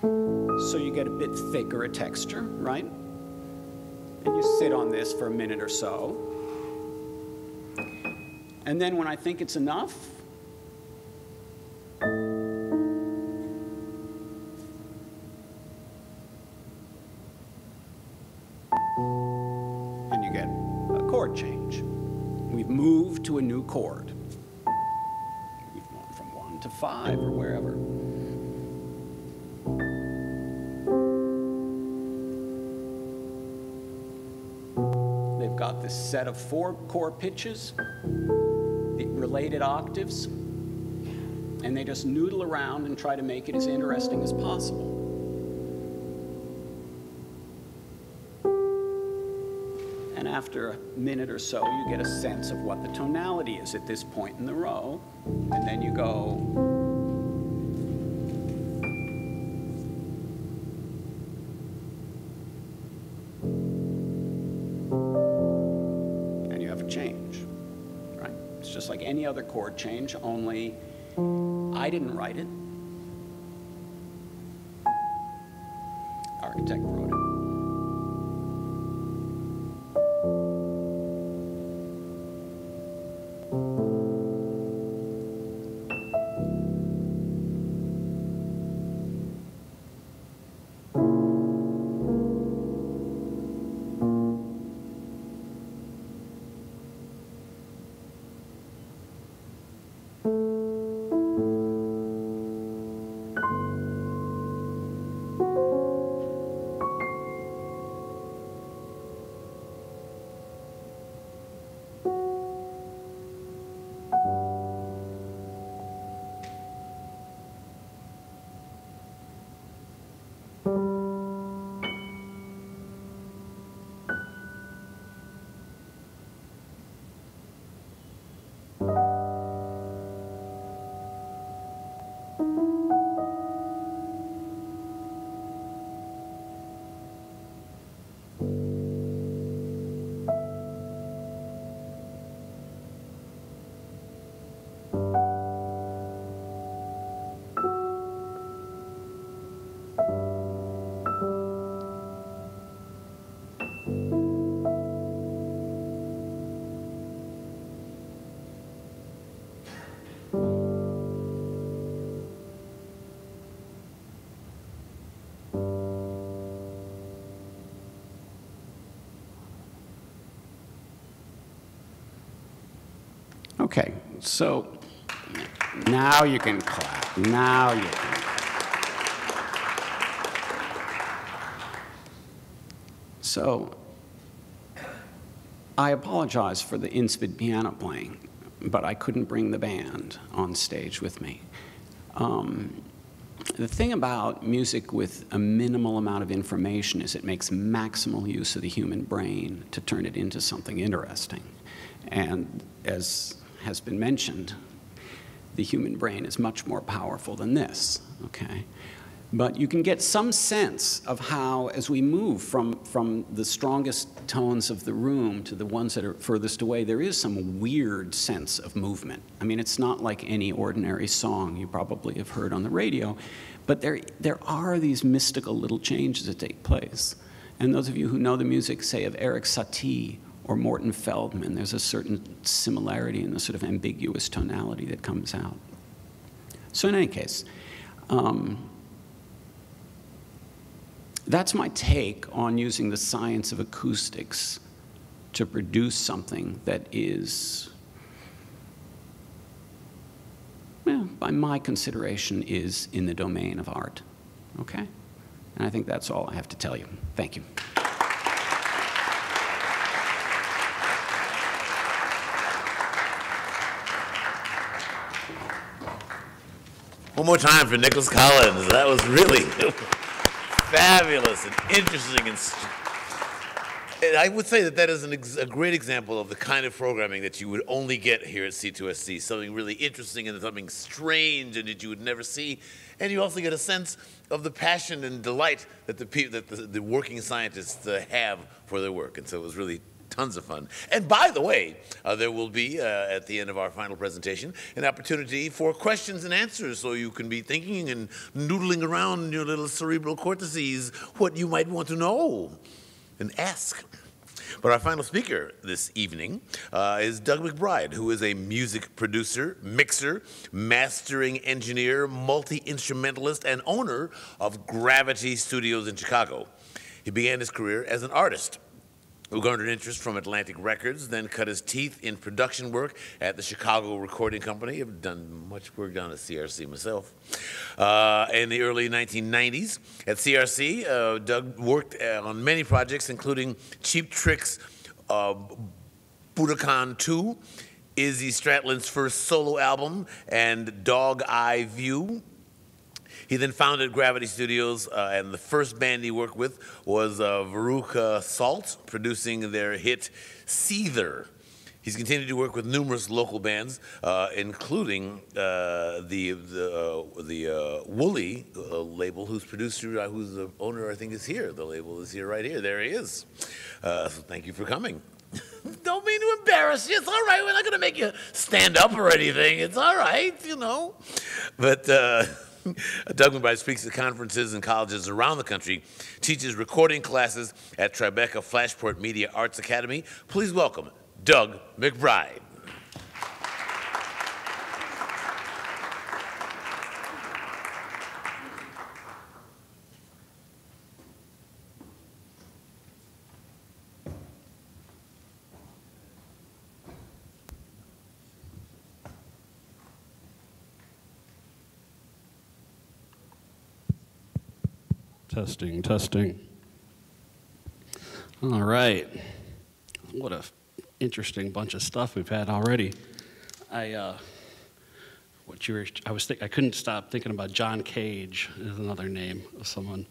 D: So you get a bit thicker a texture, right? And you sit on this for a minute or so. And then when I think it's enough, and you get a chord change. We've moved to a new chord. We've gone from one to five or wherever. They've got this set of four core pitches, related octaves, and they just noodle around and try to make it as interesting as possible. And after a minute or so, you get a sense of what the tonality is at this point in the row, and then you go. Other chord change, only I didn't write it. Okay, so now you can clap. Now you can. So I apologize for the insipid piano playing, but I couldn't bring the band on stage with me. Um, the thing about music with a minimal amount of information is it makes maximal use of the human brain to turn it into something interesting. And as has been mentioned, the human brain is much more powerful than this, okay? But you can get some sense of how, as we move from, from the strongest tones of the room to the ones that are furthest away, there is some weird sense of movement. I mean, it's not like any ordinary song you probably have heard on the radio, but there, there are these mystical little changes that take place. And those of you who know the music, say, of Erik Satie or Morton Feldman, there's a certain similarity in the sort of ambiguous tonality that comes out. So, in any case, um, that's my take on using the science of acoustics to produce something that is, well, by my consideration, is in the domain of art. Okay? And I think that's all I have to tell you. Thank you.
A: One more time for Nicolas Collins. That was really fabulous and interesting and, and I would say that that is ex a great example of the kind of programming that you would only get here at C2ST, something really interesting and something strange and that you would never see. And you also get a sense of the passion and delight that the, that the, the working scientists uh, have for their work. And so it was really tons of fun. And by the way, uh, there will be, uh, at the end of our final presentation, an opportunity for questions and answers so you can be thinking and noodling around in your little cerebral cortices what you might want to know and ask. But our final speaker this evening uh, is Doug McBride, who is a music producer, mixer, mastering engineer, multi instrumentalist, and owner of Gravity Studios in Chicago. He began his career as an artist who garnered interest from Atlantic Records, then cut his teeth in production work at the Chicago Recording Company. I've done much work down at CRC myself. Uh, in the early 1990s at CRC, uh, Doug worked uh, on many projects, including Cheap Trick's uh, Budokan 2, Izzy Stradlin's first solo album, and Dog Eye View, he then founded Gravity Studios, uh, and the first band he worked with was uh, Veruca Salt, producing their hit Seether. He's continued to work with numerous local bands, uh, including uh, the the, uh, the uh, Woolly uh, label, whose producer, uh, whose the owner, I think, is here. The label is here, right here. There he is. so thank you for coming. Don't mean to embarrass you. It's all right. We're not going to make you stand up or anything. It's all right, you know. But. Doug McBride speaks at conferences and colleges around the country, teaches recording classes at Tribeca Flashpoint Media Arts Academy. Please welcome Doug McBride.
E: Testing, testing. All right. What a interesting bunch of stuff we've had already. I uh, what you were, I was think, I couldn't stop thinking about John Cage is another name of someone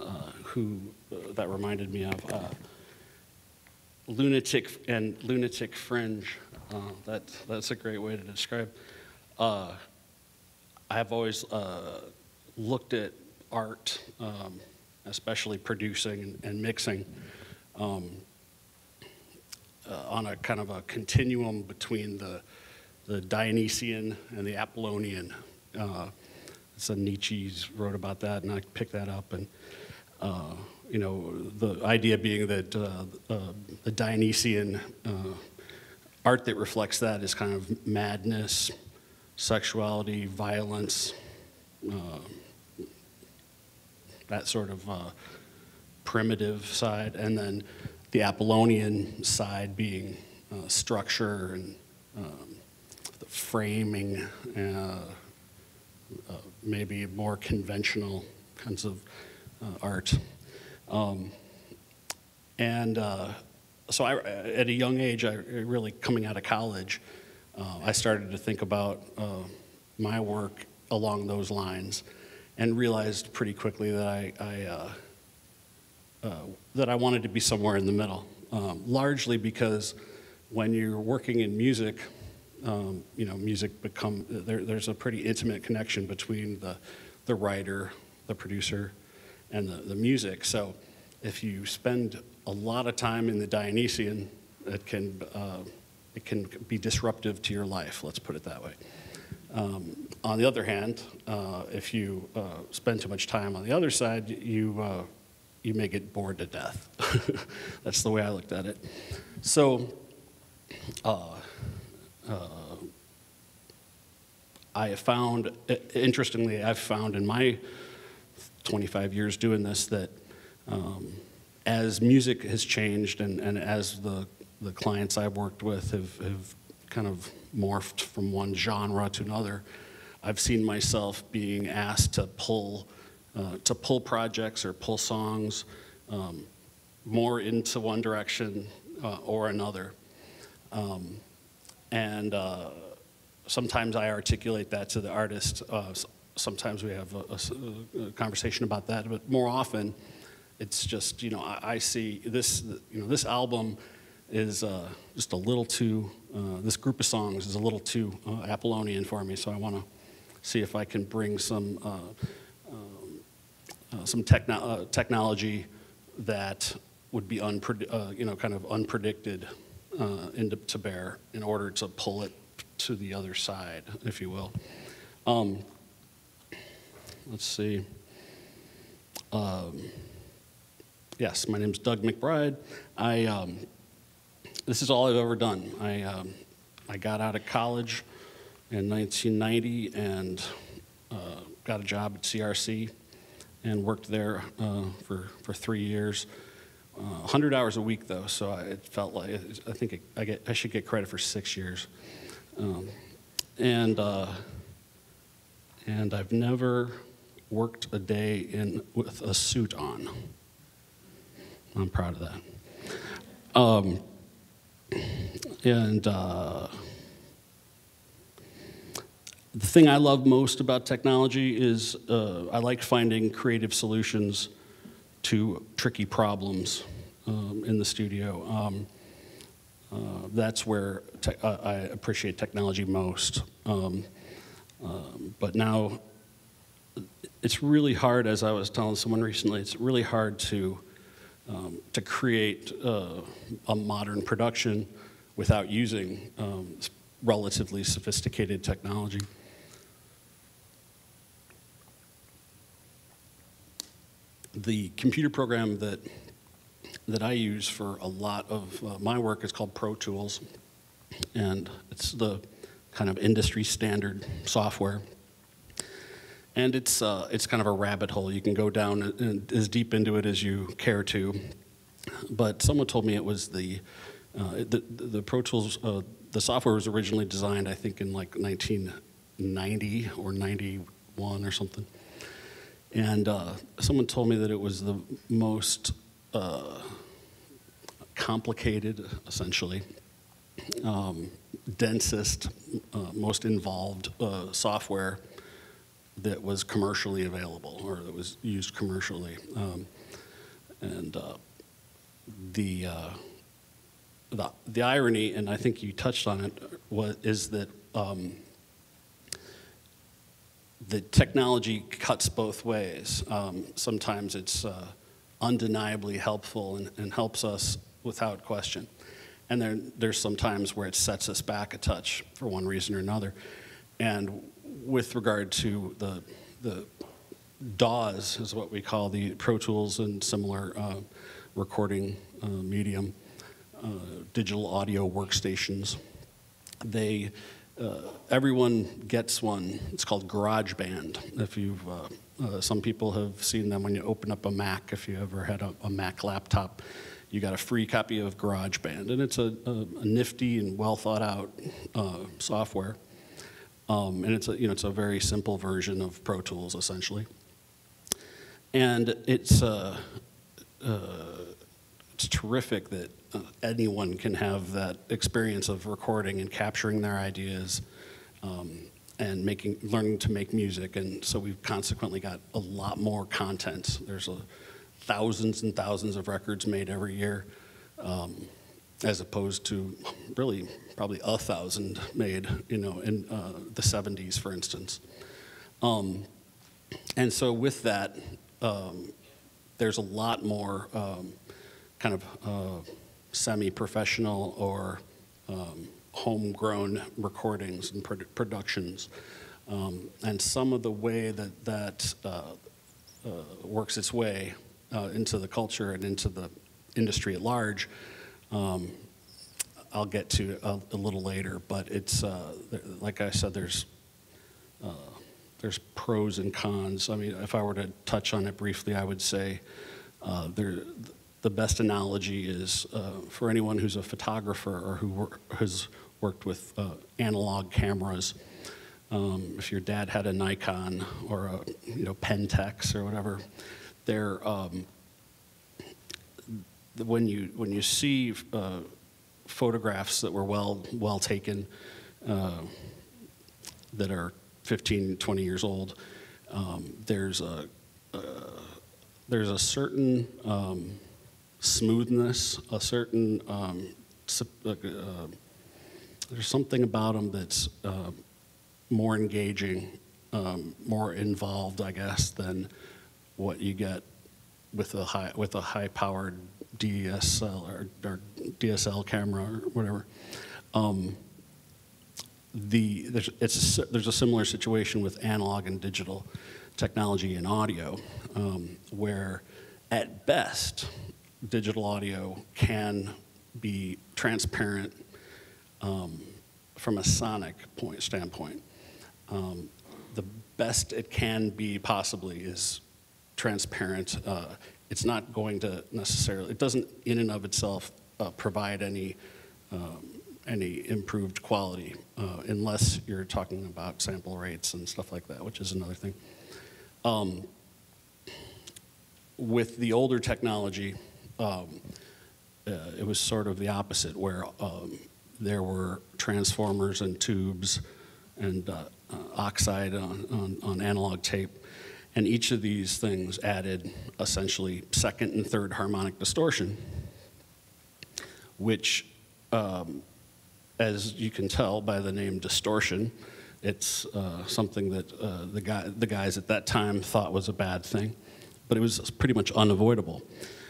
E: uh, who uh, that reminded me of uh, lunatic and lunatic fringe. Uh, that that's a great way to describe. Uh, I've always looked at art, um, especially producing and, mixing, um, uh, on a kind of a continuum between the, the Dionysian and the Apollonian. Uh, so Nietzsche wrote about that, and I picked that up. And uh, you know, the idea being that uh, uh, the Dionysian uh, art that reflects that is kind of madness, sexuality, violence, that sort of uh, primitive side, and then the Apollonian side being uh, structure and um, the framing, uh, uh, maybe more conventional kinds of uh, art. Um, and so I, at a young age, I really coming out of college, uh, I started to think about uh, my work along those lines, and realized pretty quickly that I, I uh, uh, that I wanted to be somewhere in the middle. Um, largely because when you're working in music, um, you know, music become there, there's a pretty intimate connection between the the writer, the producer, and the, the music. So if you spend a lot of time in the Dionysian, it can, uh, it can be disruptive to your life, let's put it that way. Um, on the other hand, uh, if you uh, spend too much time on the other side, you, uh, you may get bored to death. That's the way I looked at it. So, uh, uh, I found, interestingly, I've found in my 25 years doing this that um, as music has changed and, and as the, the clients I've worked with have, have kind of morphed from one genre to another, I've seen myself being asked to pull, uh, to pull projects or pull songs um, more into one direction uh, or another. Um, and uh, sometimes I articulate that to the artist. Uh, sometimes we have a, a, a, conversation about that, but more often, it's just you know I, I see this you know this album is uh, just a little too uh, this group of songs is a little too uh, Apollonian for me, so I want to see if I can bring some uh, um, uh, some techno- technology that would be you know kind of unpredicted into to bear in order to pull it to the other side, if you will. Um, let's see. Um, yes, my name's Doug McBride. I, um, this is all I've ever done. I, um, I got out of college in 1990 and uh, got a job at CRC and worked there uh, for, for three years. Uh, 100 hours a week, though, so I, it felt like I think it, I, get, I should get credit for six years. Um, and, uh, and I've never worked a day in, with a suit on. I'm proud of that. Um, and uh, the thing I love most about technology is uh, I like finding creative solutions to tricky problems um, in the studio. Um, uh, that's where uh, I appreciate technology most. Um, um, but now it's really hard, as I was telling someone recently, it's really hard to, um, to create uh, a modern production without using um, relatively sophisticated technology. The computer program that that I use for a lot of uh, my work is called Pro Tools, and it's the kind of industry standard software. And it's, uh, it's kind of a rabbit hole. You can go down as deep into it as you care to. But someone told me it was the, uh, the, the, Pro Tools, uh, the software was originally designed, I think, in like 1990 or 91 or something. And uh, someone told me that it was the most uh, complicated, essentially, um, densest, uh, most involved software that was commercially available or that was used commercially. Um, and uh, the, uh, the, the irony, and I think you touched on it, was, is that um, the technology cuts both ways. Um, sometimes it's uh, undeniably helpful and, and helps us without question. And there, there's some times where it sets us back a touch for one reason or another. And with regard to the, the DAWs, is what we call the Pro Tools and similar uh, recording uh, medium, uh, digital audio workstations, they uh, everyone gets one. It's called GarageBand. If you've, uh, uh, some people have seen them when you open up a Mac. If you ever had a, a Mac laptop, you got a free copy of GarageBand, and it's a, a, a nifty and well thought out software. Um, and it's a, you know, it's a very simple version of Pro Tools, essentially. And it's, uh, uh, it's terrific that uh, anyone can have that experience of recording and capturing their ideas um, and making, learning to make music. And so we've consequently got a lot more content. There's a, thousands and thousands of records made every year, um, as opposed to really probably a thousand made, you know, in uh, the 70s, for instance. Um, and so with that, um, there's a lot more um, kind of uh, semi-professional or um, homegrown recordings and produ- productions. Um, and some of the way that that uh, uh, works its way uh, into the culture and into the industry at large, um, I'll get to a, a little later. But it's uh, like I said, there's uh, there's pros and cons. I mean, if I were to touch on it briefly, I would say uh, there, the best analogy is uh, for anyone who's a photographer or who wor- has worked with uh, analog cameras. Um, if your dad had a Nikon or a you know Pentax or whatever, they're um, when you when you see uh, photographs that were well well taken uh, that are 15 20 years old um, there's a uh, there's a certain um, smoothness a certain um, uh, there's something about them that's uh, more engaging um, more involved I guess than what you get with a high with a high powered DSL or, or DSL camera or whatever. Um, the there's it's a, there's a similar situation with analog and digital technology and audio, um, where at best digital audio can be transparent um, from a sonic point standpoint. Um, the best it can be possibly is transparent. Uh, it's not going to necessarily, it doesn't in and of itself uh, provide any, um, any improved quality uh, unless you're talking about sample rates and stuff like that, which is another thing. Um, with the older technology, um, uh, it was sort of the opposite, where um, there were transformers and tubes and uh, uh, oxide on, on, on analog tape. And each of these things added essentially second and third harmonic distortion, which, um, as you can tell by the name distortion, it's uh, something that uh, the, guy, the guys at that time thought was a bad thing, but it was pretty much unavoidable.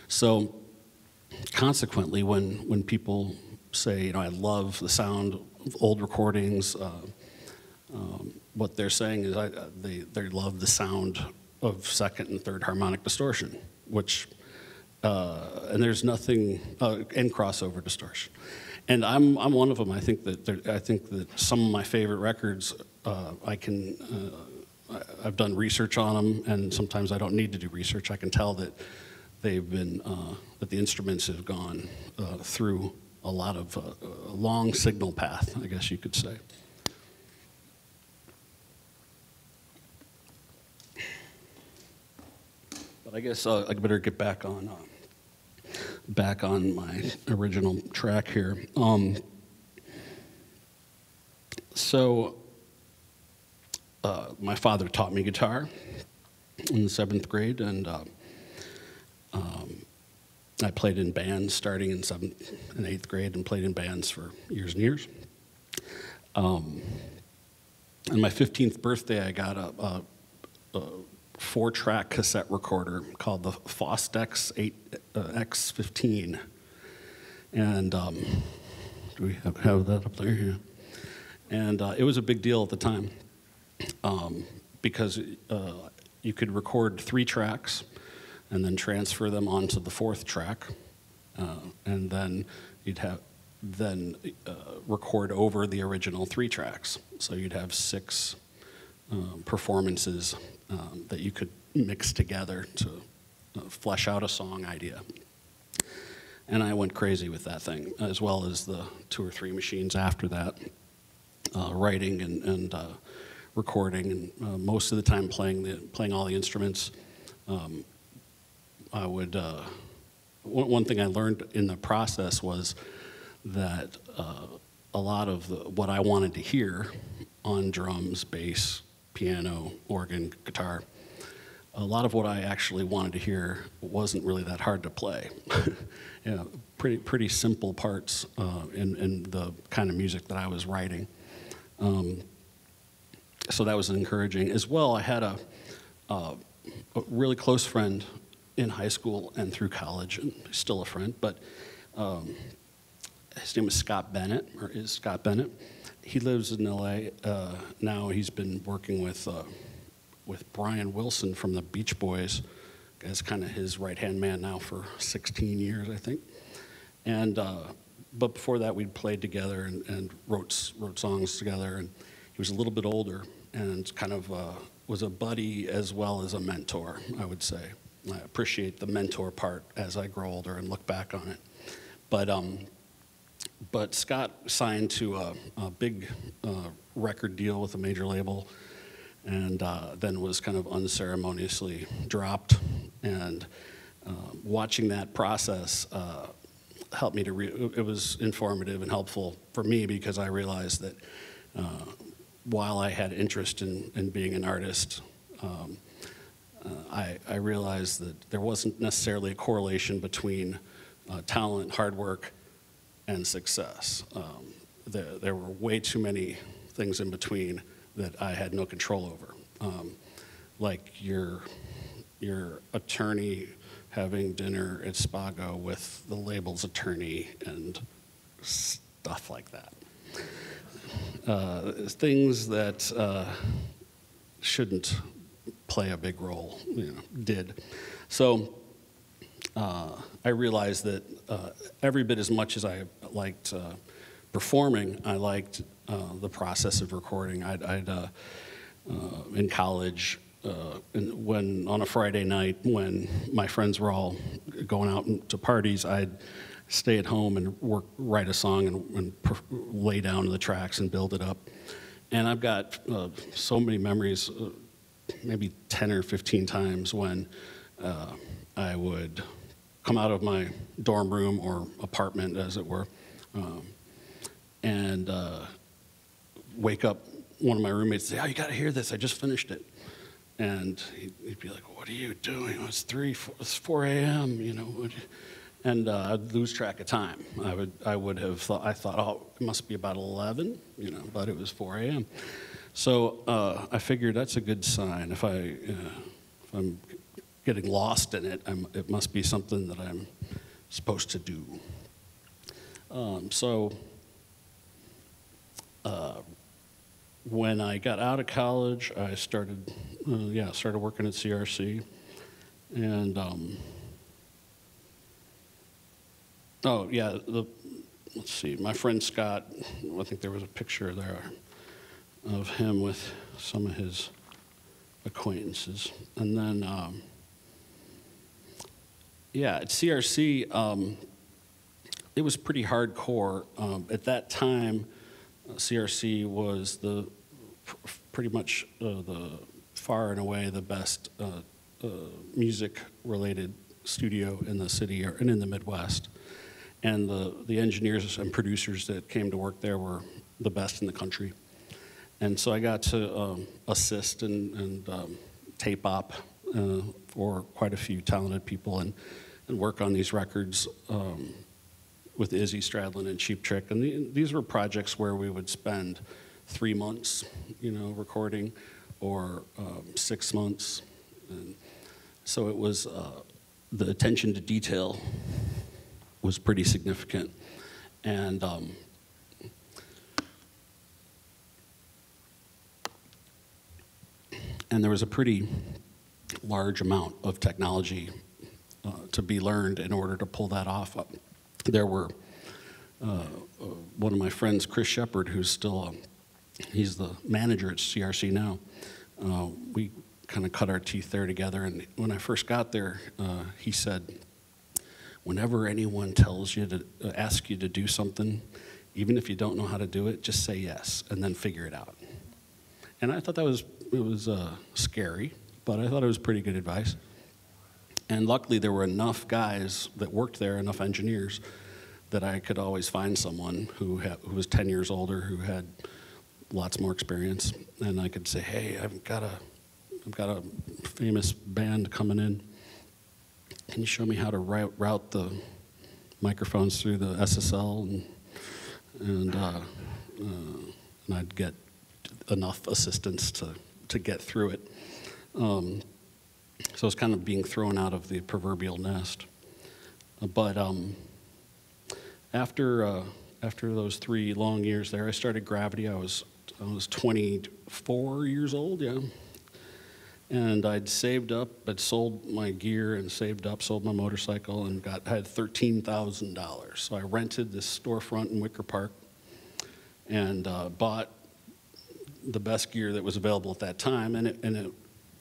E: So, consequently, when, when people say, you know, I love the sound of old recordings, uh, um, what they're saying is I, uh, they, they love the sound of second and third harmonic distortion, which, uh, and there's nothing, uh, and crossover distortion. And I'm, I'm one of them. I think that there, I think that some of my favorite records, uh, I can, uh, I've done research on them, and sometimes I don't need to do research. I can tell that they've been, uh, that the instruments have gone through a lot of, a long signal path, I guess you could say. But I guess uh, I better get back on uh, back on my original track here. Um, so, uh, my father taught me guitar in the seventh grade, and uh, um, I played in bands starting in seventh and eighth grade, and played in bands for years and years. Um, on my 15th birthday, I got a, a, a four-track cassette recorder called the Fostex 8 uh, X15, and um, do we have, have that up there? Yeah. And uh, it was a big deal at the time um, because uh, you could record three tracks and then transfer them onto the fourth track, uh, and then you'd have then uh, record over the original three tracks. So you'd have six um, performances um, that you could mix together to uh, flesh out a song idea. And I went crazy with that thing, as well as the two or three machines after that. uh, writing and, and uh, recording, and uh, most of the time playing the playing all the instruments. Um, I would. Uh, one, thing I learned in the process was that uh, a lot of the, what I wanted to hear on drums, bass, piano, organ, guitar, a lot of what I actually wanted to hear wasn't really that hard to play. you know, pretty pretty simple parts uh, in in the kind of music that I was writing. Um, so that was encouraging. As well, I had a, a, a really close friend in high school and through college, and still a friend, but um, his name is Scott Bennett, or is Scott Bennett. He lives in LA uh, now. He's been working with uh, with Brian Wilson from the Beach Boys as kind of his right hand man now for 16 years, I think. And uh, but before that, we'd played together and, and, wrote wrote songs together. And he was a little bit older and kind of uh, was a buddy as well as a mentor, I would say. I appreciate the mentor part as I grow older and look back on it. But um, but Scott signed to a, a big uh, record deal with a major label, and uh, then was kind of unceremoniously dropped. And uh, watching that process uh, helped me to. It was informative and helpful for me because I realized that uh, while I had interest in, in being an artist. Um, uh, I, I, realized that there wasn't necessarily a correlation between uh, talent, hard work, and success. Um, there, there, were way too many things in between that I had no control over. Um, like your, your attorney having dinner at Spago with the label's attorney and stuff like that. Uh, things that uh, shouldn't play a big role, you know, did. So uh, I realized that uh, every bit as much as I liked uh, performing, I liked uh, the process of recording. I'd, I'd uh, uh, in college, when on a Friday night when my friends were all going out to parties, I'd stay at home and work, write a song and, and lay down the tracks and build it up. And I've got so many memories maybe 10 or 15 times when I would come out of my dorm room or apartment, as it were, um, and uh, wake up one of my roommates and say, "Oh, you got to hear this! I just finished it." And he'd, he'd, be like, "What are you doing? It's three, four, it's 4 a.m. You know." And uh, I'd lose track of time. I would, I would have thought, I thought, oh, it must be about 11, you know, but it was 4 a.m. So uh, I figured that's a good sign. If, I, uh, if I'm getting lost in it, I'm, it must be something that I'm supposed to do. Um, so uh, when I got out of college, I started, uh, yeah, started working at CRC, and um, oh yeah, the, let's see, my friend Scott. I think there was a picture there of him with some of his acquaintances. And then, um, yeah, at CRC, um, it was pretty hardcore. Um, at that time, CRC was the pretty much uh, the far and away the best uh, uh, music-related studio in the city or, and in the Midwest. And the, the engineers and producers that came to work there were the best in the country. And so I got to um, assist and, and um, tape op uh, for quite a few talented people and, and work on these records um, with Izzy Stradlin and Cheap Trick. And the, these were projects where we would spend three months, you know, recording or um, six months. And so it was, uh, the attention to detail was pretty significant. And um, and there was a pretty large amount of technology to be learned in order to pull that off. There were uh, uh, one of my friends, Chris Shepard, who's still um, he's the manager at CRC now. Uh, we kind of cut our teeth there together, and when I first got there, uh, he said, "Whenever anyone tells you to uh, ask you to do something, even if you don't know how to do it, just say yes and then figure it out. And I thought that was, it was uh, scary, but I thought it was pretty good advice. And luckily, there were enough guys that worked there, enough engineers, that I could always find someone who, who was 10 years older, who had lots more experience, and I could say, "Hey, I've got a, I've got a famous band coming in. Can you show me how to route, route the microphones through the SSL?" And and, uh, uh, and I'd get enough assistance to to get through it. Um, so it's kind of being thrown out of the proverbial nest. But um, after uh, after those three long years there, I started Gravity. I was I was 24 years old, yeah. And I'd saved up, I'd sold my gear and saved up, sold my motorcycle, and got had $13,000. So I rented this storefront in Wicker Park and uh, bought the best gear that was available at that time. And, it, and it,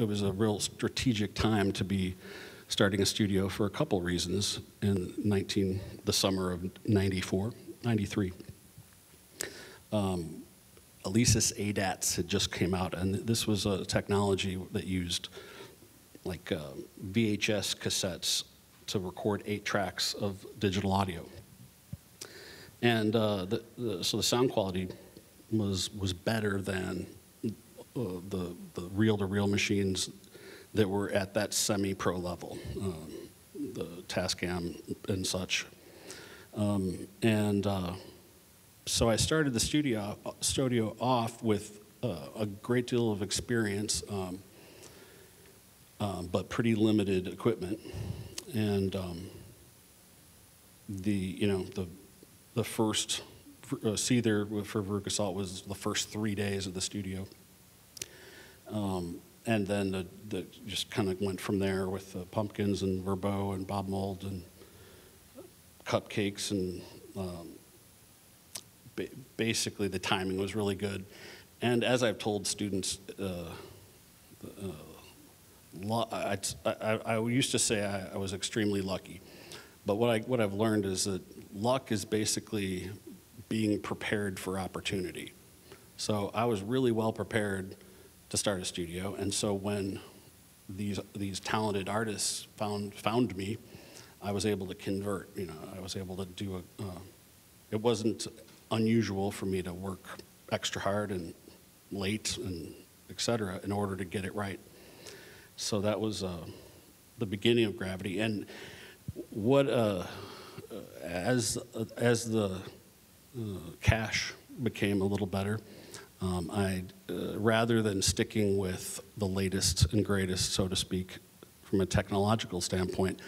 E: it was a real strategic time to be starting a studio for a couple reasons in 19, the summer of 94, 93. Um, Alesis ADATs had just came out, and this was a technology that used like uh, VHS cassettes to record eight tracks of digital audio. And uh, the, the, so the sound quality was, was better than uh, the, the reel-to-reel machines that were at that semi-pro level, um, the Tascam and such. Um, and uh, so I started the studio, studio off with uh, a great deal of experience, um, um, but pretty limited equipment. And um, the, you know, the, the first uh, Seether for Veruca Salt was the first three days of the studio. Um, and then the, the just kind of went from there with uh, pumpkins and Verbow and Bob Mould and cupcakes and um, ba- basically the timing was really good. And as I've told students, uh, uh, I, I, I used to say I, I was extremely lucky. But what, I, what I've learned is that luck is basically being prepared for opportunity. So I was really well prepared to start a studio. And so when these, these talented artists found, found me, I was able to convert. You know, I was able to do a, uh, it wasn't unusual for me to work extra hard and late and et cetera in order to get it right. So that was uh, the beginning of Gravity. And what, uh, as, as the uh, cash became a little better, um, I, uh, rather than sticking with the latest and greatest, so to speak, from a technological standpoint,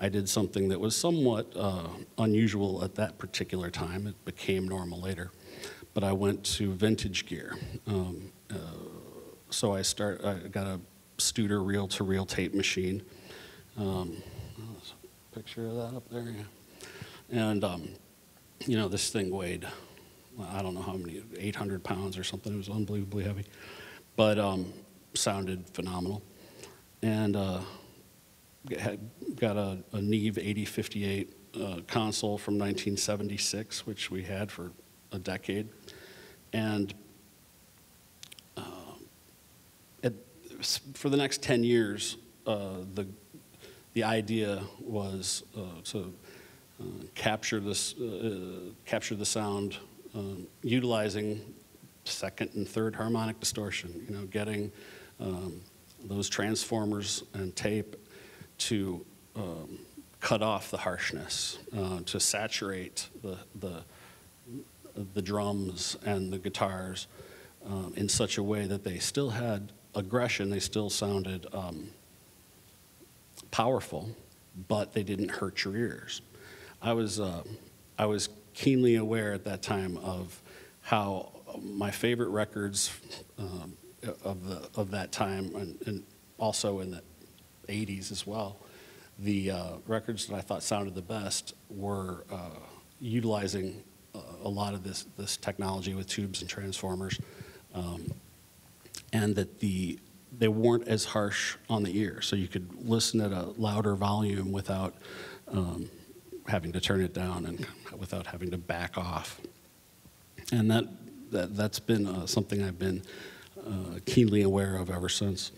E: I did something that was somewhat uh, unusual at that particular time. It became normal later. But I went to vintage gear. Um, uh, so I start. I got a Studer reel-to-reel tape machine. Um, picture of that up there, yeah. And um, you know, this thing weighed, I don't know how many, 800 pounds or something. It was unbelievably heavy, but um, sounded phenomenal. And uh, had, got a, a Neve 8058 uh, console from 1976, which we had for a decade. And uh, for the next 10 years, uh, the, the idea was uh, to uh, capture, this, capture the sound um, utilizing second and third harmonic distortion, you know, getting um, those transformers and tape to um, cut off the harshness, uh, to saturate the, the, the drums and the guitars um, in such a way that they still had aggression, they still sounded um, powerful, but they didn't hurt your ears. I was, uh, I was keenly aware at that time of how my favorite records um, of, the, of that time, and, and also in the 80s as well, the uh, records that I thought sounded the best were uh, utilizing uh, a lot of this, this technology with tubes and transformers, um, and that the, they weren't as harsh on the ear. So you could listen at a louder volume without um, having to turn it down and without having to back off. and that, that that's been uh, something I've been uh, keenly aware of ever since.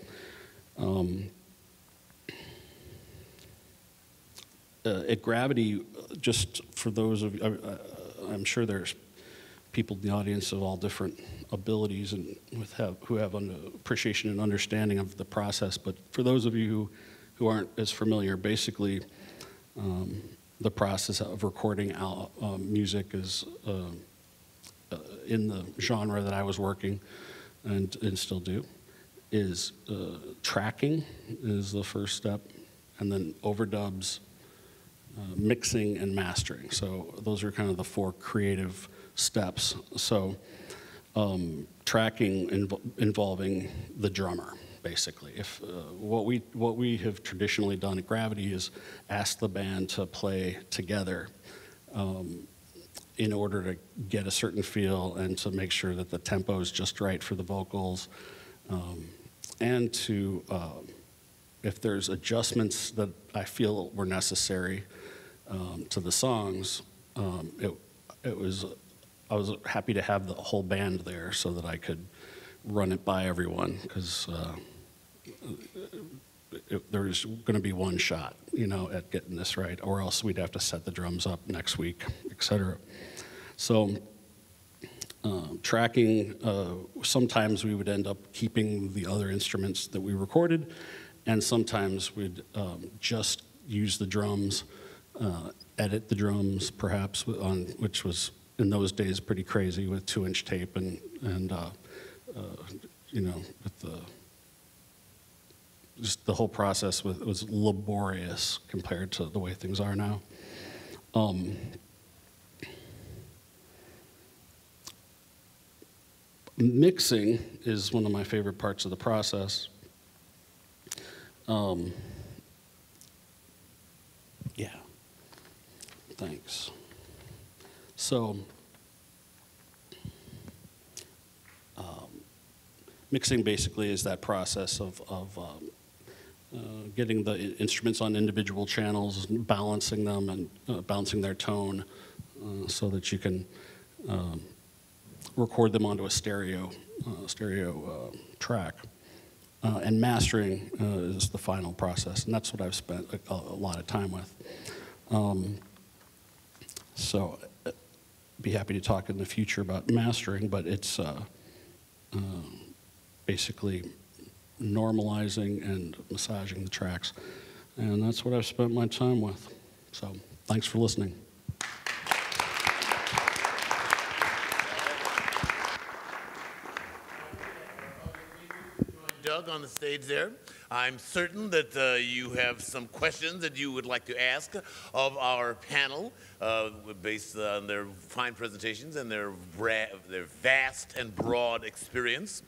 E: Um, uh, at Gravity, just for those of you, I- I- I'm sure there's people in the audience of all different abilities and have, who have an appreciation and understanding of the process. But for those of you who, who aren't as familiar, basically, um, the process of recording al- um, music is um, uh, in the genre that I was working and, and still do is uh, tracking is the first step, and then overdubs, uh, mixing, and mastering. So those are kind of the four creative steps. So um, tracking inv- involving the drummer, basically. If uh, what we what we have traditionally done at Gravity is ask the band to play together. Um, in order to get a certain feel and to make sure that the tempo is just right for the vocals, um, and to, um, if there's adjustments that I feel were necessary um, to the songs, um, it, it was, I was happy to have the whole band there so that I could run it by everyone because uh, there's going to be one shot, you know, at getting this right, or else we'd have to set the drums up next week, et cetera. So um, tracking, uh, sometimes we would end up keeping the other instruments that we recorded, and sometimes we'd um, just use the drums, uh, edit the drums perhaps, on, which was in those days pretty crazy with two-inch tape and, and uh, uh, you know, with the, just the whole process was, was laborious compared to the way things are now. Um, mixing is one of my favorite parts of the process. Um, yeah. Thanks. So, um, mixing basically is that process of, of um, getting the instruments on individual channels, balancing them, and uh, balancing their tone uh, so that you can um, record them onto a stereo, uh, stereo uh, track. Uh, and mastering uh, is the final process, and that's what I've spent a, a lot of time with. Um, so, uh, be happy to talk in the future about mastering, but it's uh, uh, basically normalizing and massaging the tracks, and that's what I've spent my time with. So, thanks for listening.
A: Doug on the stage there. I'm certain that uh, you have some questions that you would like to ask of our panel uh, based on their fine presentations and their, their vast and broad experience.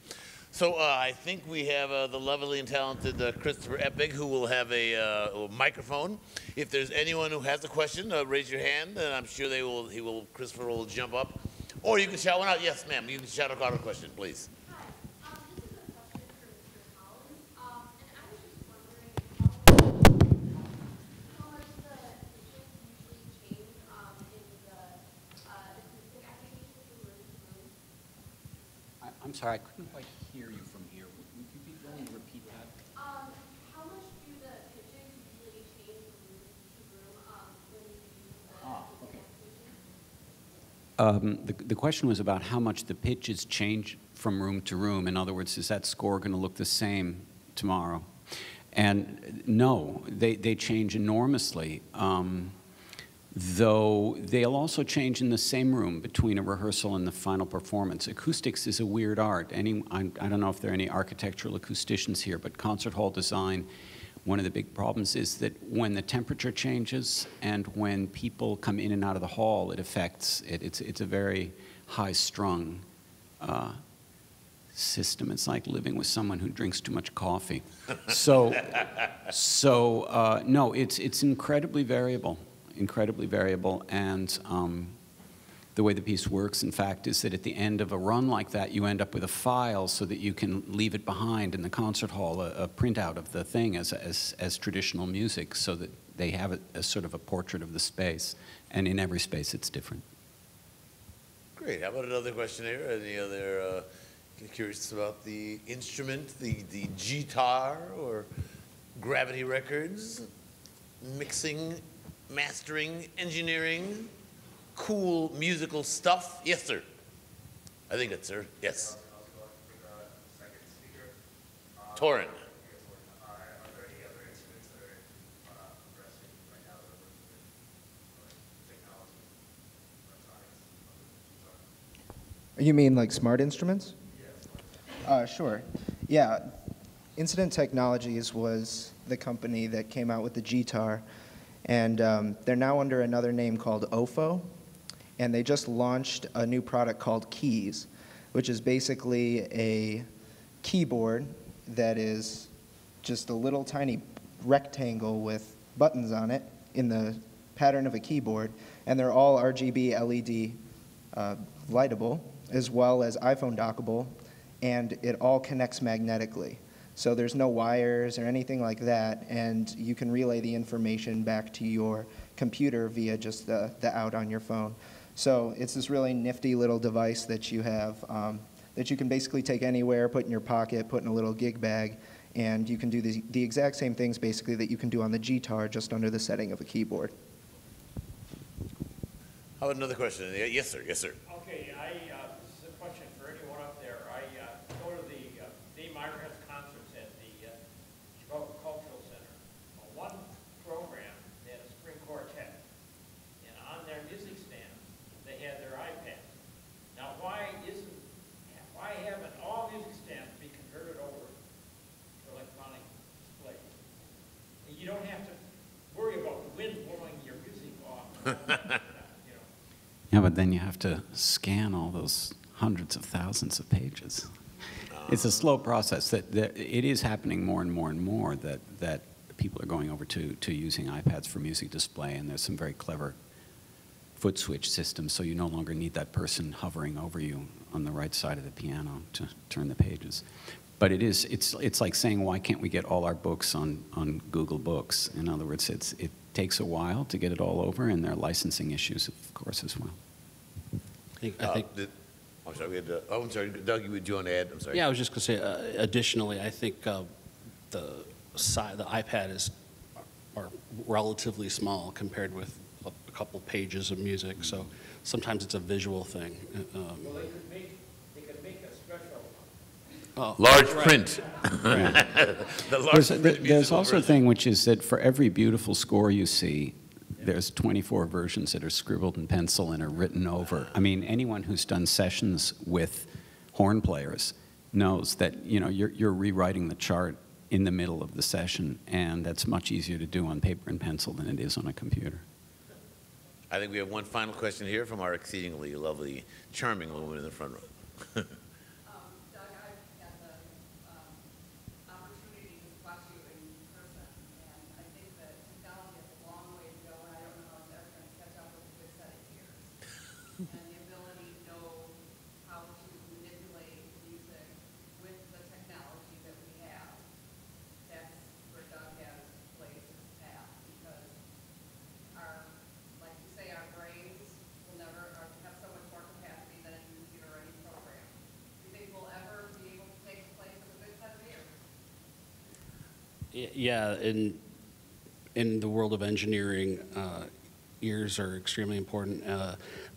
A: So uh, I think we have uh, the lovely and talented uh, Christopher Eppig who will have a, uh, a microphone. If there's anyone who has a question, uh, raise your hand, and I'm sure they will. He will. Christopher will jump up, or you can shout one out. Yes, ma'am. You can shout out a question, please.
F: Hi, um, this is a question for Mr. Collins, um, and I was just wondering how, how much the pitches usually change, um, in the, uh, acoustic application from room to room.
D: I, I'm sorry, I couldn't quite hear you from here. Would would you be willing to repeat that?
F: Um, how much do the pitches usually change from room to room, um, when you use the
D: Ah,
F: acoustic
D: okay.
F: application?
D: Um, The the question was about how much the pitches change from room to room. In other words, is that score going to look the same tomorrow? And no, they they change enormously, um, though they'll also change in the same room between a rehearsal and the final performance. Acoustics is a weird art. Any, I I don't know if there are any architectural acousticians here, but concert hall design one of the big problems is that when the temperature changes and when people come in and out of the hall, it affects it. It's, it's a very high strung uh, system. It's like living with someone who drinks too much coffee. So, so uh, no, it's, it's incredibly variable, incredibly variable. And um, the way the piece works, in fact, is that at the end of a run like that, you end up with a file so that you can leave it behind in the concert hall, a, a printout of the thing as, as, as traditional music, so that they have a, a sort of a portrait of the space. And in every space, it's different.
A: Great. How about another question here? Any other, uh, curious about the instrument, the, the guitar or Gravity Records? Mixing, mastering, engineering, cool musical stuff? Yes, sir. I think it's sir. Yes. Torin.
C: You mean like smart instruments? Uh, sure. Yeah. Incident Technologies was the company that came out with the gTar, and um, they're now under another name called OFO, and they just launched a new product called Keys, which is basically a keyboard that is just a little tiny rectangle with buttons on it in the pattern of a keyboard, and they're all RGB LED uh, lightable, as well as iPhone dockable, and it all connects magnetically. So there's no wires or anything like that, and you can relay the information back to your computer via just the, the out on your phone. So it's this really nifty little device that you have um, that you can basically take anywhere, put in your pocket, put in a little gig bag, and you can do the, the exact same things basically that you can do on the gTar just under the setting of a keyboard.
A: How about another question? Yes, sir. Yes, sir.
G: Okay, I, uh, this is a question for anyone up there. I, uh, go to the, uh, Dame Myra Hess concerts at the, uh, Chicago Cultural Center. Well, one program, they had a string quartet, and on their music stand, they had their iPad. Now, why isn't, why haven't all music stands be converted over to electronic display? You don't have to worry about the wind blowing your music off. You know,
D: Yeah, but then you have to scan all those hundreds of thousands of pages. It's a ah. slow process. That, that it is happening more and more and more that, that people are going over to, to using iPads for music display, and there's some very clever foot switch systems, so you no longer need that person hovering over you on the right side of the piano to turn the pages. But it is, it's, it's like saying, why can't we get all our books on, on Google Books? In other words, it's, it takes a while to get it all over, and there are licensing issues, of course, as well.
E: I think, I
A: Uh,
E: think
A: did- I'm sorry. We had, uh, oh, I'm sorry. Doug, would you want to add? I'm sorry.
E: Yeah, I was just going to say, uh, additionally, I think uh, the si the iPad is are relatively small compared with a a couple pages of music, so sometimes it's a visual thing. Um,
G: Well, they could make, they could make a special
E: oh,
A: Large
E: right.
A: print. The large
D: There's,
A: print
D: there's
A: musical
D: also a thing which is that for every beautiful score you see, there's 24 versions that are scribbled in pencil and are written over. I mean, anyone who's done sessions with horn players knows that you know you're, you're rewriting the chart in the middle of the session, and that's much easier to do on paper and pencil than it is on a computer.
A: I think we have one final question here from our exceedingly lovely, charming woman in the front row.
F: Um, Doug, I've had the, um, opportunity to watch you in person, and I think that technology has a long way to go, and I don't know how it's ever gonna catch up with a good set of ears. And the ability to know how to manipulate music with the technology that we have, that's where Doug has played his path, because our, like you say, our brains will never, are, have so much more capacity than a computer or any program. Do you think we'll ever be able to take the place of a good set of ears?
E: Y- Yeah, in, in the world of engineering, uh, ears are extremely important. Uh,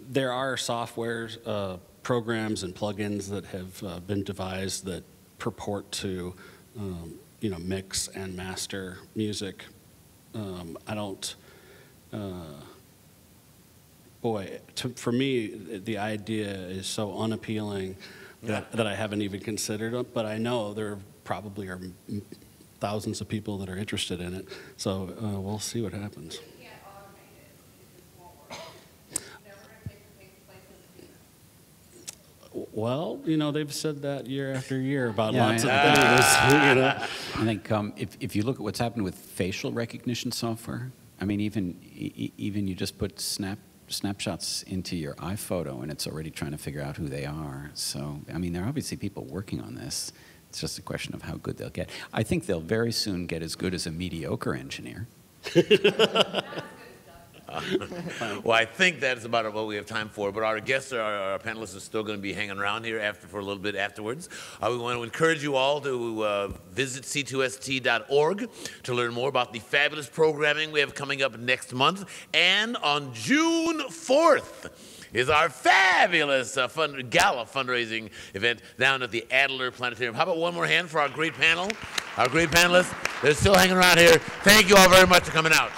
E: There are software uh, programs and plugins that have uh, been devised that purport to, um, you know, mix and master music. Um, I don't, uh, boy, to, for me, the idea is so unappealing that, that I haven't even considered it, but I know there probably are thousands of people that are interested in it, so uh, we'll see what happens.
F: You can't automate it, it just won't work. It's never gonna take, take the place of the human.
E: Well, you know, they've said that year after year about
D: Yeah,
E: lots of
D: I-
E: things, you know.
D: I think um, if, if you look at what's happened with facial recognition software, I mean, even e- even you just put snap snapshots into your iPhoto, and it's already trying to figure out who they are. So, I mean, there are obviously people working on this. It's just a question of how good they'll get. I think they'll very soon get as good as a mediocre engineer.
A: Well, I think that's about what we have time for. But our guests, our, our panelists, are still going to be hanging around here after for a little bit afterwards. Uh, we want to encourage you all to uh, visit c2st.org to learn more about the fabulous programming we have coming up next month. And on June 4th is our fabulous uh, fund, gala fundraising event down at the Adler Planetarium. How about one more hand for our great panel? Our great panelists. They're still hanging around here. Thank you all very much for coming out.